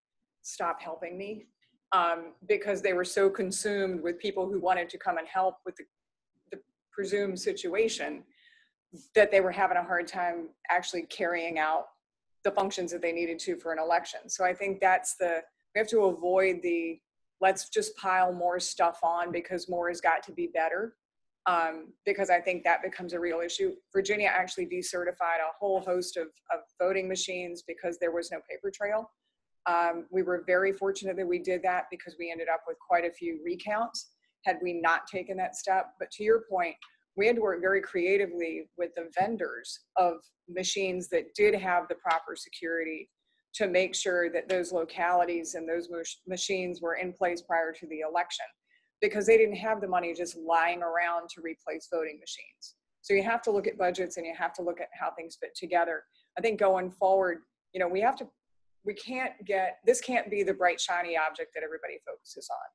stop helping me um, because they were so consumed with people who wanted to come and help with the, the presumed situation that they were having a hard time actually carrying out the functions that they needed to for an election. So I think that's the, we have to avoid the, let's just pile more stuff on because more has got to be better um, because I think that becomes a real issue. Virginia actually decertified a whole host of, of voting machines because there was no paper trail. Um, we were very fortunate that we did that because we ended up with quite a few recounts had we not taken that step. But to your point, we had to work very creatively with the vendors of machines that did have the proper security to make sure that those localities and those machines were in place prior to the election because they didn't have the money just lying around to replace voting machines. So you have to look at budgets and you have to look at how things fit together. I think going forward, you know, we have to, we can't get, this can't be the bright, shiny object that everybody focuses on.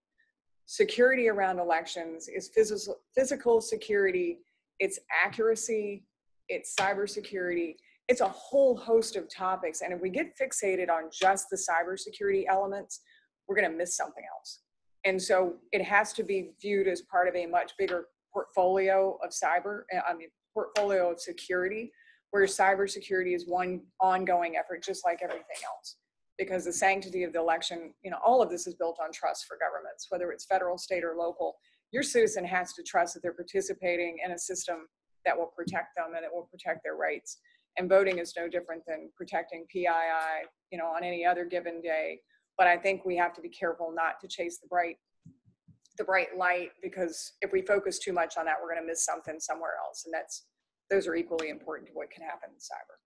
Security around elections is physical, physical security, it's accuracy, it's cybersecurity, it's a whole host of topics. And if we get fixated on just the cybersecurity elements, we're going to miss something else. And so it has to be viewed as part of a much bigger portfolio of cyber, I mean, portfolio of security, where cybersecurity is one ongoing effort, just like everything else. Because the sanctity of the election, you know, all of this is built on trust for governments, whether it's federal, state, or local. Your citizen has to trust that they're participating in a system that will protect them and it will protect their rights. And voting is no different than protecting PII, you know, on any other given day. But I think we have to be careful not to chase the bright, the bright light because if we focus too much on that, we're going to miss something somewhere else. And that's those are equally important to what can happen in cyber.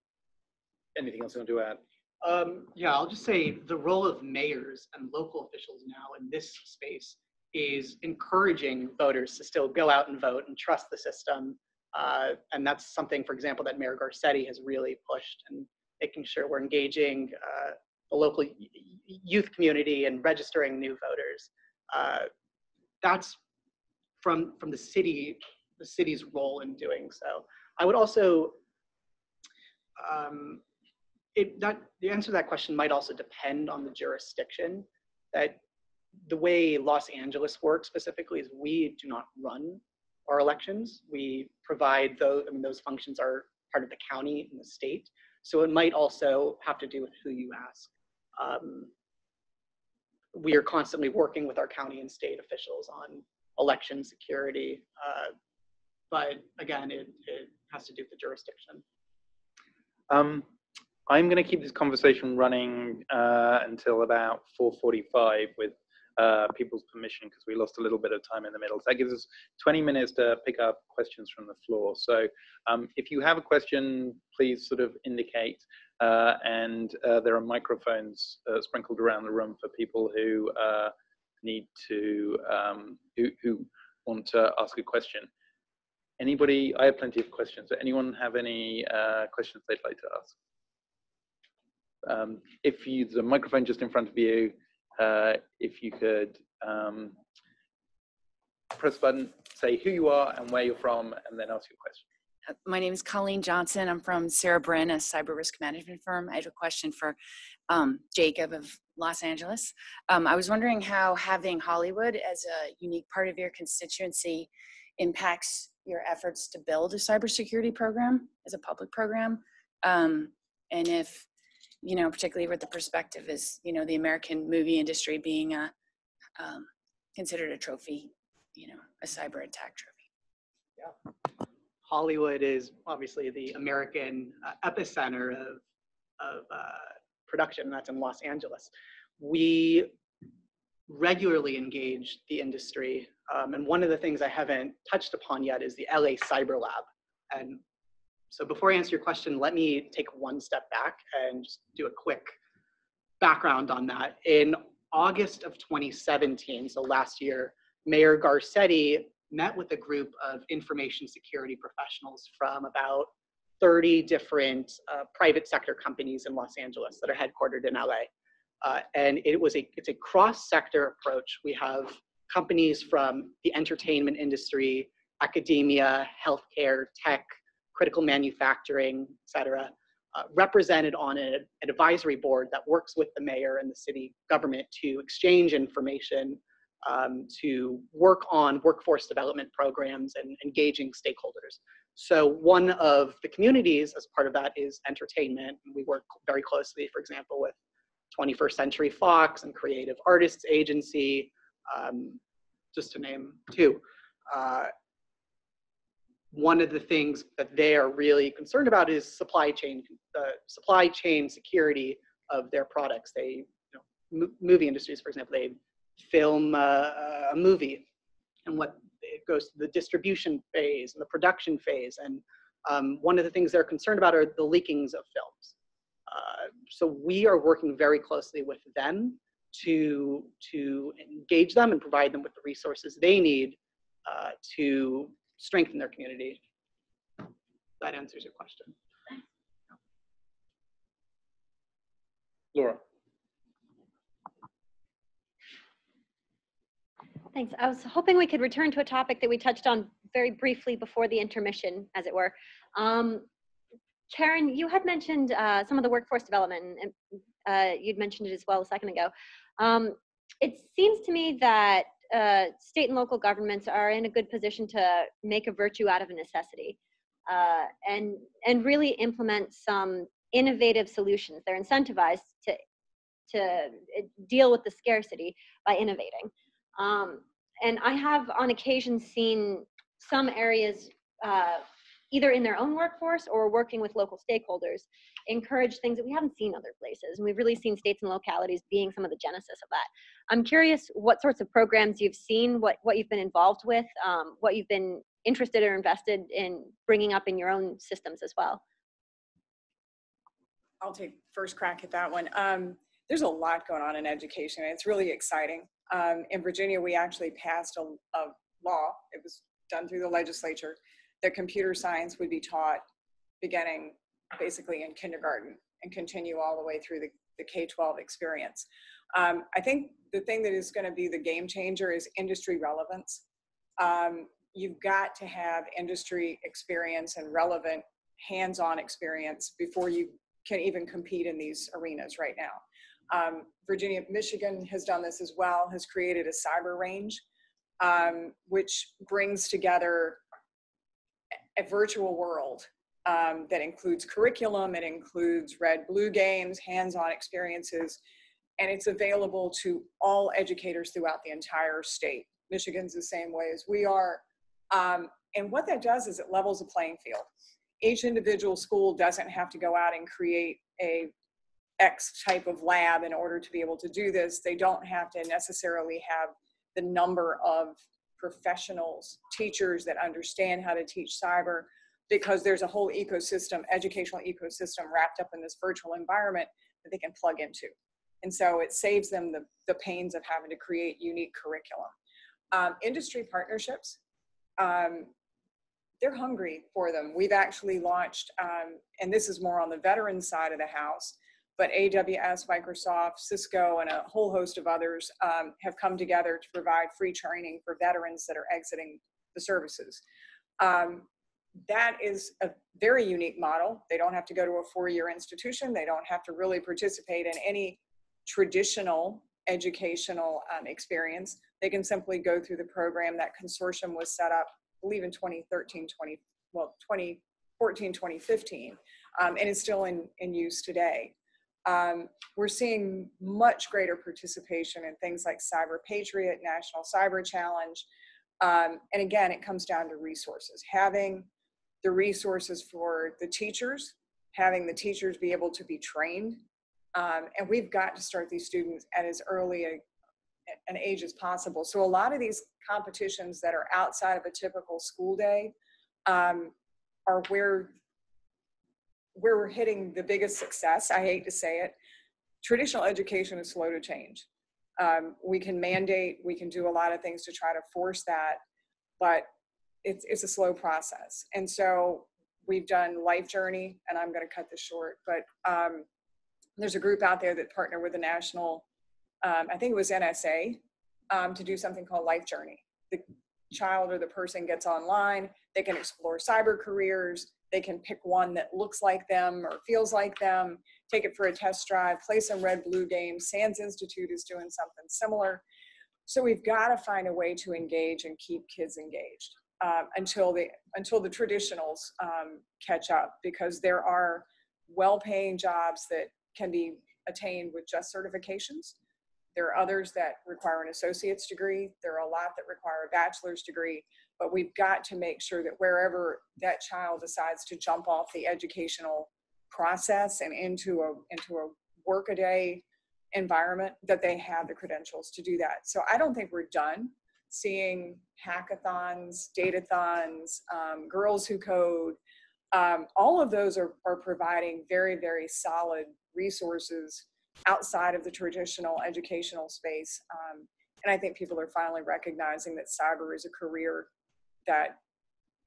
Anything else you want to add? Um, yeah, I'll just say the role of mayors and local officials now in this space is encouraging voters to still go out and vote and trust the system. Uh, and that's something, for example, that Mayor Garcetti has really pushed and making sure we're engaging uh, the local youth community and registering new voters. Uh, that's from from the city, the city's role in doing so. I would also um, it that the answer to that question might also depend on the jurisdiction. That the way Los Angeles works specifically is we do not run our elections. We provide those. I mean, those functions are part of the county and the state. So it might also have to do with who you ask. Um, we are constantly working with our county and state officials on election security. Uh, but again, it, it has to do with the jurisdiction. Um, I'm going to keep this conversation running uh, until about 4:45 with uh, people's permission because we lost a little bit of time in the middle. So that gives us 20 minutes to pick up questions from the floor. So um, if you have a question, please sort of indicate. Uh, and uh, there are microphones uh, sprinkled around the room for people who uh, need to um, who, who want to ask a question. Anybody? I have plenty of questions. Does anyone have any questions they'd like to ask? Um, if you, a microphone just in front of you, uh, if you could um, press the button, say who you are and where you're from, and then ask your question. Uh, My name is Colleen Johnson. I'm from Sarah Brin, a cyber risk management firm. I had a question for um, Jacob of Los Angeles. Um, I was wondering how having Hollywood as a unique part of your constituency impacts your efforts to build a cybersecurity program as a public program. Um, and if, you know, particularly with the perspective is, you know, the American movie industry being a, um, considered a trophy, you know, a cyber attack trophy. Yeah. Hollywood is obviously the American uh, epicenter of, of uh, production, and that's in Los Angeles. We regularly engage the industry, um, and one of the things I haven't touched upon yet is the LA Cyber Lab. And so before I answer your question, let me take one step back and just do a quick background on that. In August of 2017, so last year, Mayor Garcetti met with a group of information security professionals from about 30 different uh, private sector companies in Los Angeles that are headquartered in LA. Uh, and it was a it's a cross-sector approach. We have companies from the entertainment industry, academia, healthcare, tech, critical manufacturing, et cetera, uh, represented on an advisory board that works with the mayor and the city government to exchange information, um, to work on workforce development programs and engaging stakeholders. So one of the communities as part of that is entertainment. We work very closely, for example, with 21st Century Fox and Creative Artists Agency, um, just to name two. Uh, one of the things that they are really concerned about is supply chain, uh, supply chain security of their products. They, you know, mo- movie industries, for example, they film uh, a movie, and what it goes to the distribution phase and the production phase. And um, one of the things they're concerned about are the leakings of films. Uh, so we are working very closely with them to to engage them and provide them with the resources they need uh, to strengthen their community. That answers your question. Laura. Thanks. I was hoping we could return to a topic that we touched on very briefly before the intermission, as it were. Um, Karen, you had mentioned uh, some of the workforce development, and uh, you'd mentioned it as well a second ago. Um, it seems to me that uh, state and local governments are in a good position to make a virtue out of a necessity. uh, and and really implement some innovative solutions. They're incentivized to to uh, deal with the scarcity by innovating. Um, and I have on occasion seen some areas, uh, either in their own workforce or working with local stakeholders, encourage things that we haven't seen other places. And we've really seen states and localities being some of the genesis of that. I'm curious what sorts of programs you've seen, what, what you've been involved with, um, what you've been interested or invested in bringing up in your own systems as well. I'll take first crack at that one. Um, there's a lot going on in education. It's really exciting. Um, in Virginia, we actually passed a, a law. It was done through the legislature that computer science would be taught beginning basically in kindergarten and continue all the way through the, the K-12 experience. Um, I think the thing that is going to be the game changer is industry relevance. Um, you've got to have industry experience and relevant hands-on experience before you can even compete in these arenas right now. Um, Virginia, Michigan has done this as well, has created a cyber range, um, which brings together a virtual world um, that includes curriculum, it includes red blue games, hands-on experiences, and it's available to all educators throughout the entire state. Michigan's the same way as we are. Um, and what that does is it levels the playing field. Each individual school doesn't have to go out and create a X type of lab in order to be able to do this. They don't have to necessarily have the number of professionals, teachers that understand how to teach cyber because there's a whole ecosystem, educational ecosystem wrapped up in this virtual environment that they can plug into. And so it saves them the, the pains of having to create unique curriculum. Um, industry partnerships, um, they're hungry for them. We've actually launched, um, and this is more on the veteran side of the house, but AWS, Microsoft, Cisco, and a whole host of others um, have come together to provide free training for veterans that are exiting the services. Um, that is a very unique model. They don't have to go to a four-year institution. They don't have to really participate in any traditional educational um, experience. They can simply go through the program. That consortium was set up, I believe, in 2013, 20, well, 2014, 2015, um, and is still in, in use today. Um, we're seeing much greater participation in things like Cyber Patriot, National Cyber Challenge. Um, and again, it comes down to resources. Having the resources for the teachers, having the teachers be able to be trained. Um, and we've got to start these students at as early a, an age as possible. So a lot of these competitions that are outside of a typical school day um, are where where we're hitting the biggest success, I hate to say it, traditional education is slow to change. Um, we can mandate, we can do a lot of things to try to force that, but it's, it's a slow process. And so we've done Life Journey, and I'm going to cut this short, but um, there's a group out there that partner with the national, um, I think it was NSA, um, to do something called Life Journey. The child or the person gets online, they can explore cyber careers, they can pick one that looks like them or feels like them, take it for a test drive, play some red blue games. SANS Institute is doing something similar. So we've got to find a way to engage and keep kids engaged um, until the until the traditionals um, catch up, because there are well-paying jobs that can be attained with just certifications. There are others that require an associate's degree. There are a lot that require a bachelor's degree but we've got to make sure that wherever that child decides to jump off the educational process and into a into a workaday environment that they have the credentials to do that. So i don't think we're done seeing hackathons datathons um, girls who code. Um, all of those are, are providing very very solid resources outside of the traditional educational space um, and i think people are finally recognizing that cyber is a career that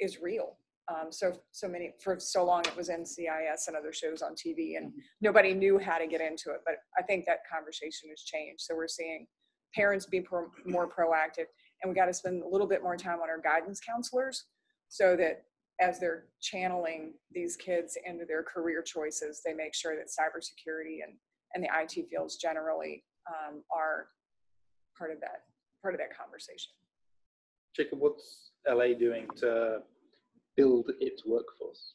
is real. Um, so so many for so long it was NCIS and other shows on TV, and nobody knew how to get into it. But I think that conversation has changed. So we're seeing parents be pro, more proactive, and we got to spend a little bit more time on our guidance counselors, so that as they're channeling these kids into their career choices, they make sure that cybersecurity and and the IT fields generally um, are part of that part of that conversation. Jacob, what's LA doing to build its workforce?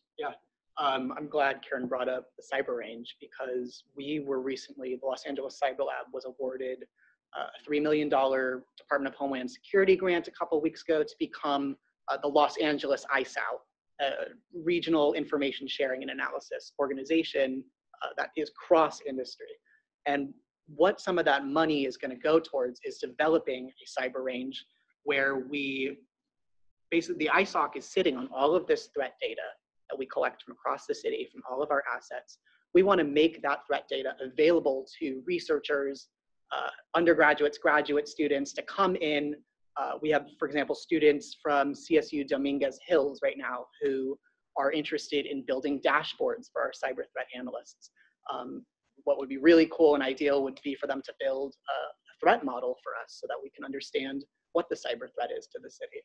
Um, I'm glad Karen brought up the cyber range because we were recently, the Los Angeles Cyber Lab was awarded uh, a $3 million Department of Homeland Security grant a couple weeks ago to become uh, the Los Angeles ISAO, a regional information sharing and analysis organization uh, that is cross industry. And what some of that money is going to go towards is developing a cyber range where we basically the ISOC is sitting on all of this threat data that we collect from across the city from all of our assets. We want to make that threat data available to researchers, uh, undergraduates, graduate students to come in. Uh, we have, for example, students from CSU Dominguez Hills right now who are interested in building dashboards for our cyber threat analysts. Um, what would be really cool and ideal would be for them to build a threat model for us so that we can understand what the cyber threat is to the city.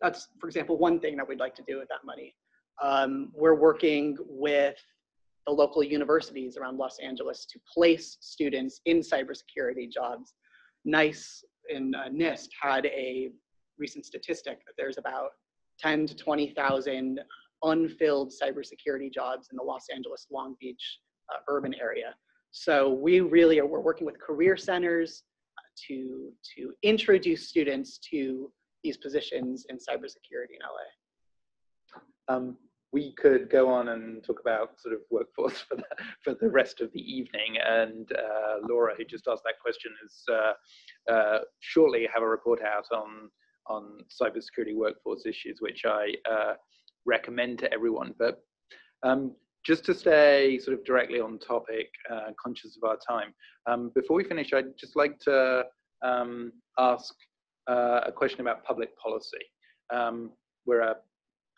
That's, for example, one thing that we'd like to do with that money. Um, we're working with the local universities around Los Angeles to place students in cybersecurity jobs. NICE in uh, NIST had a recent statistic that there's about 10 to 20,000 unfilled cybersecurity jobs in the Los Angeles Long Beach uh, urban area. So we really are we're working with career centers to to introduce students to these positions in cybersecurity in LA. Um, we could go on and talk about sort of workforce for the, for the rest of the evening. And uh, Laura, who just asked that question, is uh, uh, shortly have a report out on on cybersecurity workforce issues, which I uh, recommend to everyone. But um, just to stay sort of directly on topic, uh, conscious of our time, um, before we finish, I'd just like to um, ask uh, a question about public policy. Um, we're a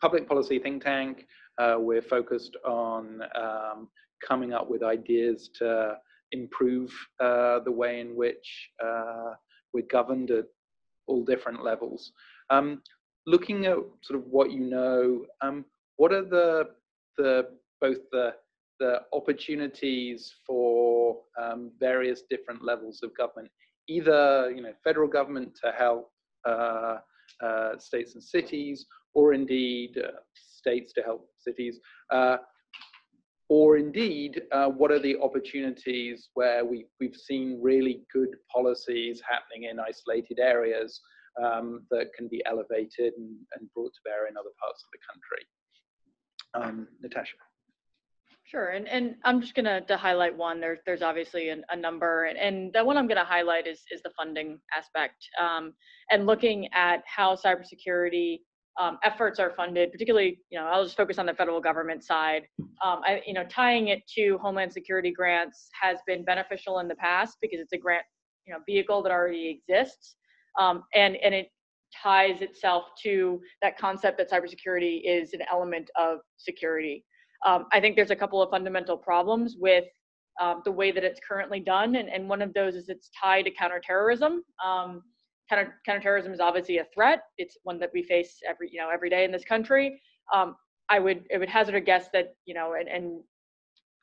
public policy think tank. Uh, we're focused on um, coming up with ideas to improve uh, the way in which uh, we're governed at all different levels. Um, looking at sort of what you know, um, what are the the both the the opportunities for um, various different levels of government, either you know federal government to help uh, uh, states and cities, or indeed uh, states to help cities, uh, or indeed, uh, what are the opportunities where we, we've seen really good policies happening in isolated areas um, that can be elevated and, and, brought to bear in other parts of the country? Um, Natasha. Sure, and, and I'm just gonna to highlight one. There's there's obviously an, a number, and, and the one I'm gonna highlight is is the funding aspect, um, and looking at how cybersecurity um, efforts are funded, particularly, you know, I'll just focus on the federal government side. Um, I, you know, tying it to Homeland Security grants has been beneficial in the past because it's a grant, you know, vehicle that already exists, um, and and it ties itself to that concept that cybersecurity is an element of security. Um, I think there's a couple of fundamental problems with um, the way that it's currently done, and, and one of those is it's tied to counterterrorism. Um, counter counterterrorism is obviously a threat. It's one that we face every you know every day in this country. Um, I would it would hazard a guess that you know and, and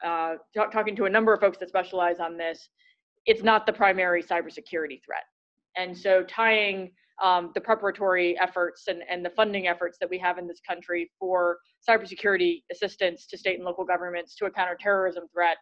uh, talk, talking to a number of folks that specialize on this, it's not the primary cybersecurity threat. And so tying um, the preparatory efforts and, and the funding efforts that we have in this country for cybersecurity assistance to state and local governments to a counterterrorism threat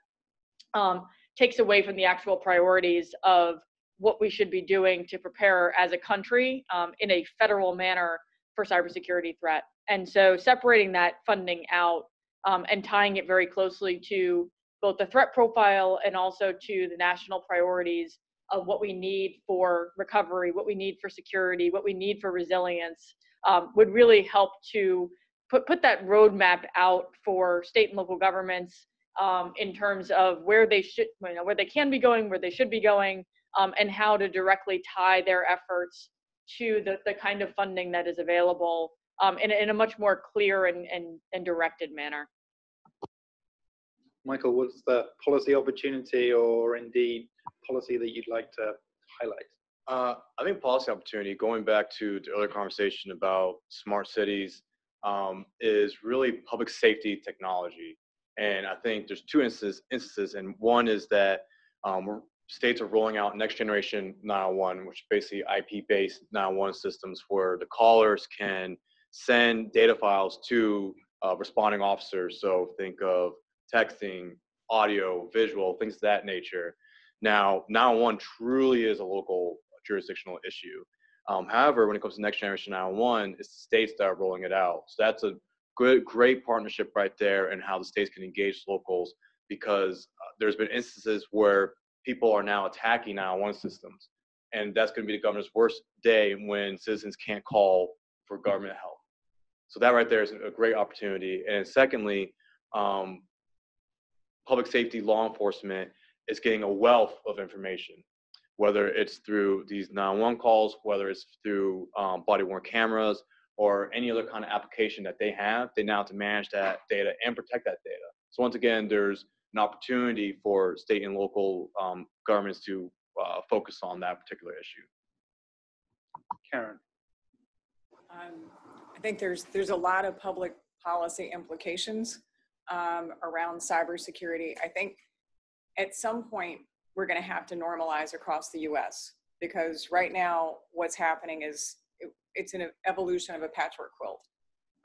um, takes away from the actual priorities of what we should be doing to prepare as a country um, in a federal manner for cybersecurity threat. And so separating that funding out um, and tying it very closely to both the threat profile and also to the national priorities of what we need for recovery, what we need for security, what we need for resilience um, would really help to put, put that roadmap out for state and local governments um, in terms of where they should, you know, where they can be going, where they should be going, um, and how to directly tie their efforts to the, the kind of funding that is available um, in, in a much more clear and, and, and directed manner. Michael, what's the policy opportunity or indeed policy that you'd like to highlight? Uh, I think policy opportunity, going back to the earlier conversation about smart cities, um, is really public safety technology. And I think there's two instances, instances and one is that um, states are rolling out next generation 911, which is basically IP-based 911 systems where the callers can send data files to uh, responding officers. So think of texting, audio, visual, things of that nature. Now, 911 truly is a local jurisdictional issue. Um, however, when it comes to next generation 911, it's the states that are rolling it out. So that's a good, great partnership right there and how the states can engage locals because uh, there's been instances where people are now attacking 911 systems. And that's going to be the governor's worst day when citizens can't call for government help. So that right there is a great opportunity. And secondly, um, public safety law enforcement is getting a wealth of information, whether it's through these 911 calls, whether it's through um, body worn cameras, or any other kind of application that they have. They now have to manage that data and protect that data. So once again, there's an opportunity for state and local um, governments to uh, focus on that particular issue. Karen. Um, I think there's, there's a lot of public policy implications um, around cybersecurity. I think at some point, we're going to have to normalize across the US because right now, what's happening is it, it's an evolution of a patchwork quilt.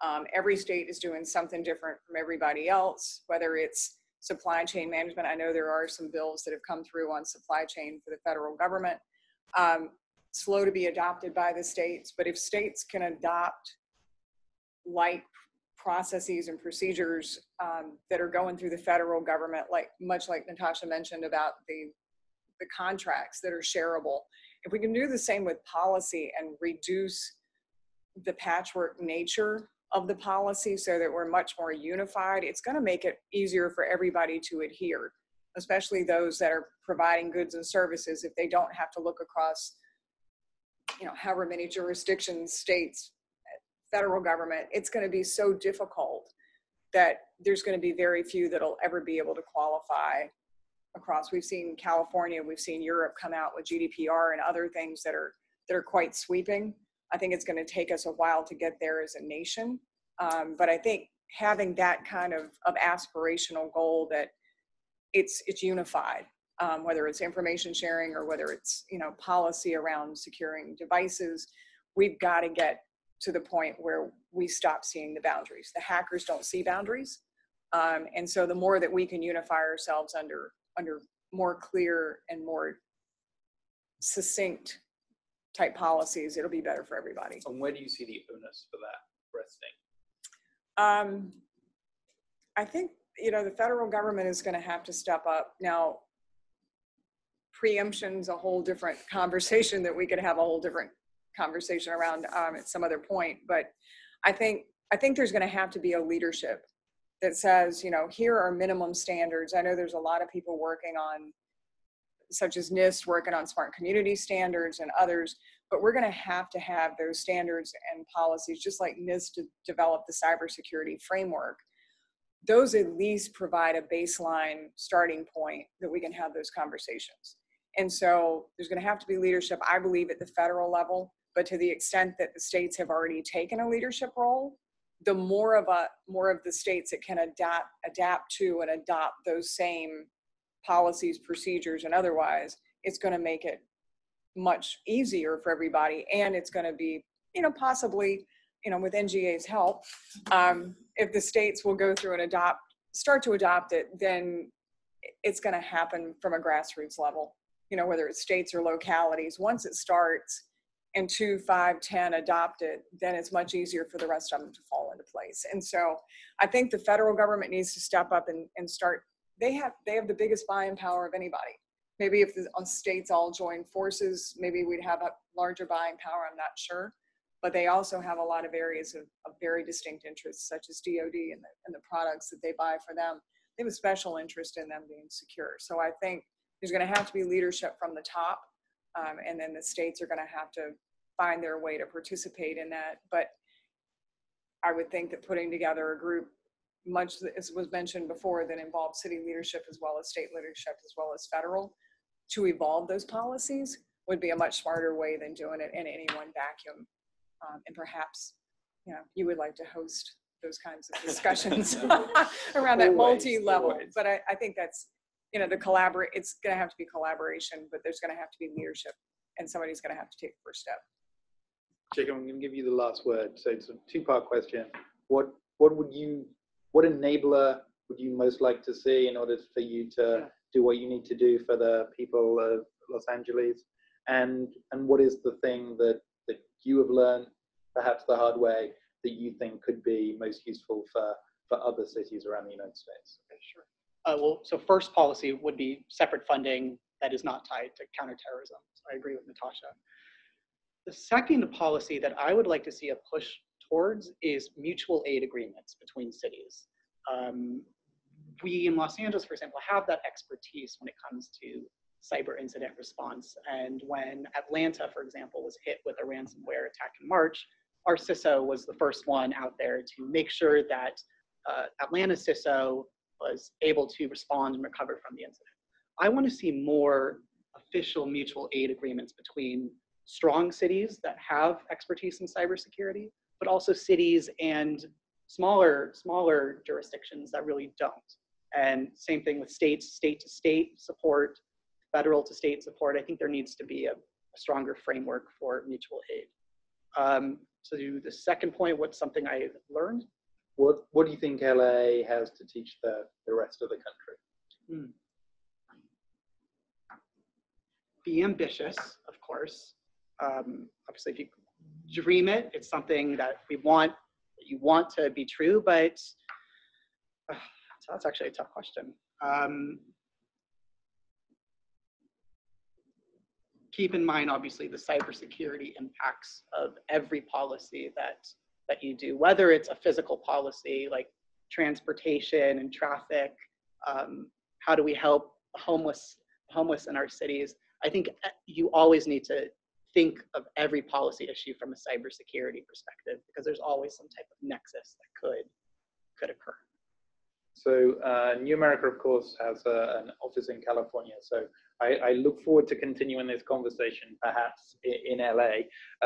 Um, every state is doing something different from everybody else, whether it's supply chain management. I know there are some bills that have come through on supply chain for the federal government. Um, slow to be adopted by the states, but if states can adopt like processes and procedures um, that are going through the federal government, like much like Natasha mentioned about the the contracts that are shareable. If we can do the same with policy and reduce the patchwork nature of the policy so that we're much more unified, it's going to make it easier for everybody to adhere, especially those that are providing goods and services if they don't have to look across, you know, however many jurisdictions, states, federal government. It's going to be so difficult that there's going to be very few that'll ever be able to qualify across. We've seen California, we've seen Europe come out with GDPR and other things that are that are quite sweeping. I think it's going to take us a while to get there as a nation. Um, but I think having that kind of, of aspirational goal that it's it's unified, um, whether it's information sharing or whether it's you know policy around securing devices, we've got to get to the point where we stop seeing the boundaries. The hackers don't see boundaries, um, and so the more that we can unify ourselves under under more clear and more succinct type policies, it'll be better for everybody. And where do you see the onus for that resting? Um, I think, you know, the federal government is going to have to step up. Now, preemption's a whole different conversation that we could have a whole different conversation around um, at some other point. But I think I think there's going to have to be a leadership that says, you know, here are minimum standards. I know there's a lot of people working on, such as NIST, working on smart community standards and others, but we're going to have to have those standards and policies, just like NIST to develop the cybersecurity framework. Those at least provide a baseline starting point that we can have those conversations. And so there's going to have to be leadership, I believe, at the federal level. But to the extent that the states have already taken a leadership role, the more of a more of the states that can adapt adapt to and adopt those same policies, procedures, and otherwise, it's going to make it much easier for everybody, and it's going to be, you know, possibly, you know, with NGA's help, um, if the states will go through and adopt, start to adopt it, then it's going to happen from a grassroots level. You know, whether it's states or localities. Once it starts, and two, five, ten adopt it, then it's much easier for the rest of them to fall into place. And so I think the federal government needs to step up and, and start. They have they have the biggest buying power of anybody. Maybe if the uh, states all join forces, maybe we'd have a larger buying power. I'm not sure, but they also have a lot of areas of, of very distinct interests, such as DoD and the, and the products that they buy for them. They have a special interest in them being secure. So I think there's going to have to be leadership from the top um, and then the states are going to have to find their way to participate in that. But I would think that putting together a group, much as was mentioned before, that involves city leadership as well as state leadership as well as federal, to evolve those policies would be a much smarter way than doing it in any one vacuum. Um, and perhaps, you know, you would like to host those kinds of discussions around that multi-level. But I, I think that's, you know, the collaborate, it's gonna have to be collaboration, but there's gonna have to be leadership and somebody's gonna have to take the first step. Jacob, I'm going to give you the last word. So it's a two-part question. What what would you what enabler would you most like to see in order for you to Yeah. do what you need to do for the people of Los Angeles? And and what is the thing that that you have learned, perhaps the hard way, that you think could be most useful for for other cities around the United States? Okay, sure. Uh, well, so first policy would be separate funding that is not tied to counterterrorism. So I agree with Natasha. The second policy that I would like to see a push towards is mutual aid agreements between cities. Um, we in Los Angeles, for example, have that expertise when it comes to cyber incident response. And when Atlanta, for example, was hit with a ransomware attack in March, our CISO was the first one out there to make sure that uh, Atlanta CISO was able to respond and recover from the incident. I want to see more official mutual aid agreements between strong cities that have expertise in cybersecurity, but also cities and smaller smaller jurisdictions that really don't. And same thing with states, state to state support, federal to state support. I think there needs to be a, a stronger framework for mutual aid. Um, to the second point, what's something I learned? What what do you think LA has to teach the the rest of the country? be ambitious, of course. Um, obviously, if you dream it, it's something that we want, you want to be true, but uh, so that's actually a tough question. Um, keep in mind, obviously, the cybersecurity impacts of every policy that that you do, whether it's a physical policy like transportation and traffic. Um, how do we help homeless homeless in our cities? I think uh, you always need to think of every policy issue from a cybersecurity perspective because there's always some type of nexus that could could occur. So uh, New America, of course, has a, an office in California. So I, I, look forward to continuing this conversation, perhaps in, in LA,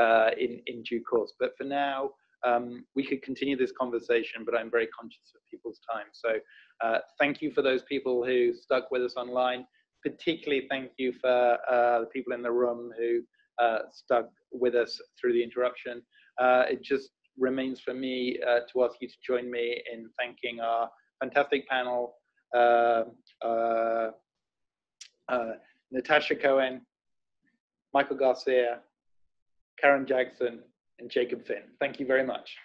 uh, in in due course. But for now, um, we could continue this conversation, but I'm very conscious of people's time. So uh, thank you for those people who stuck with us online. Particularly, thank you for uh, the people in the room who uh, stuck with us through the interruption. Uh, it just remains for me uh, to ask you to join me in thanking our fantastic panel, uh, Natasha Cohen, Michael Garcia, Karen Jackson, and Jacob Finn. Thank you very much.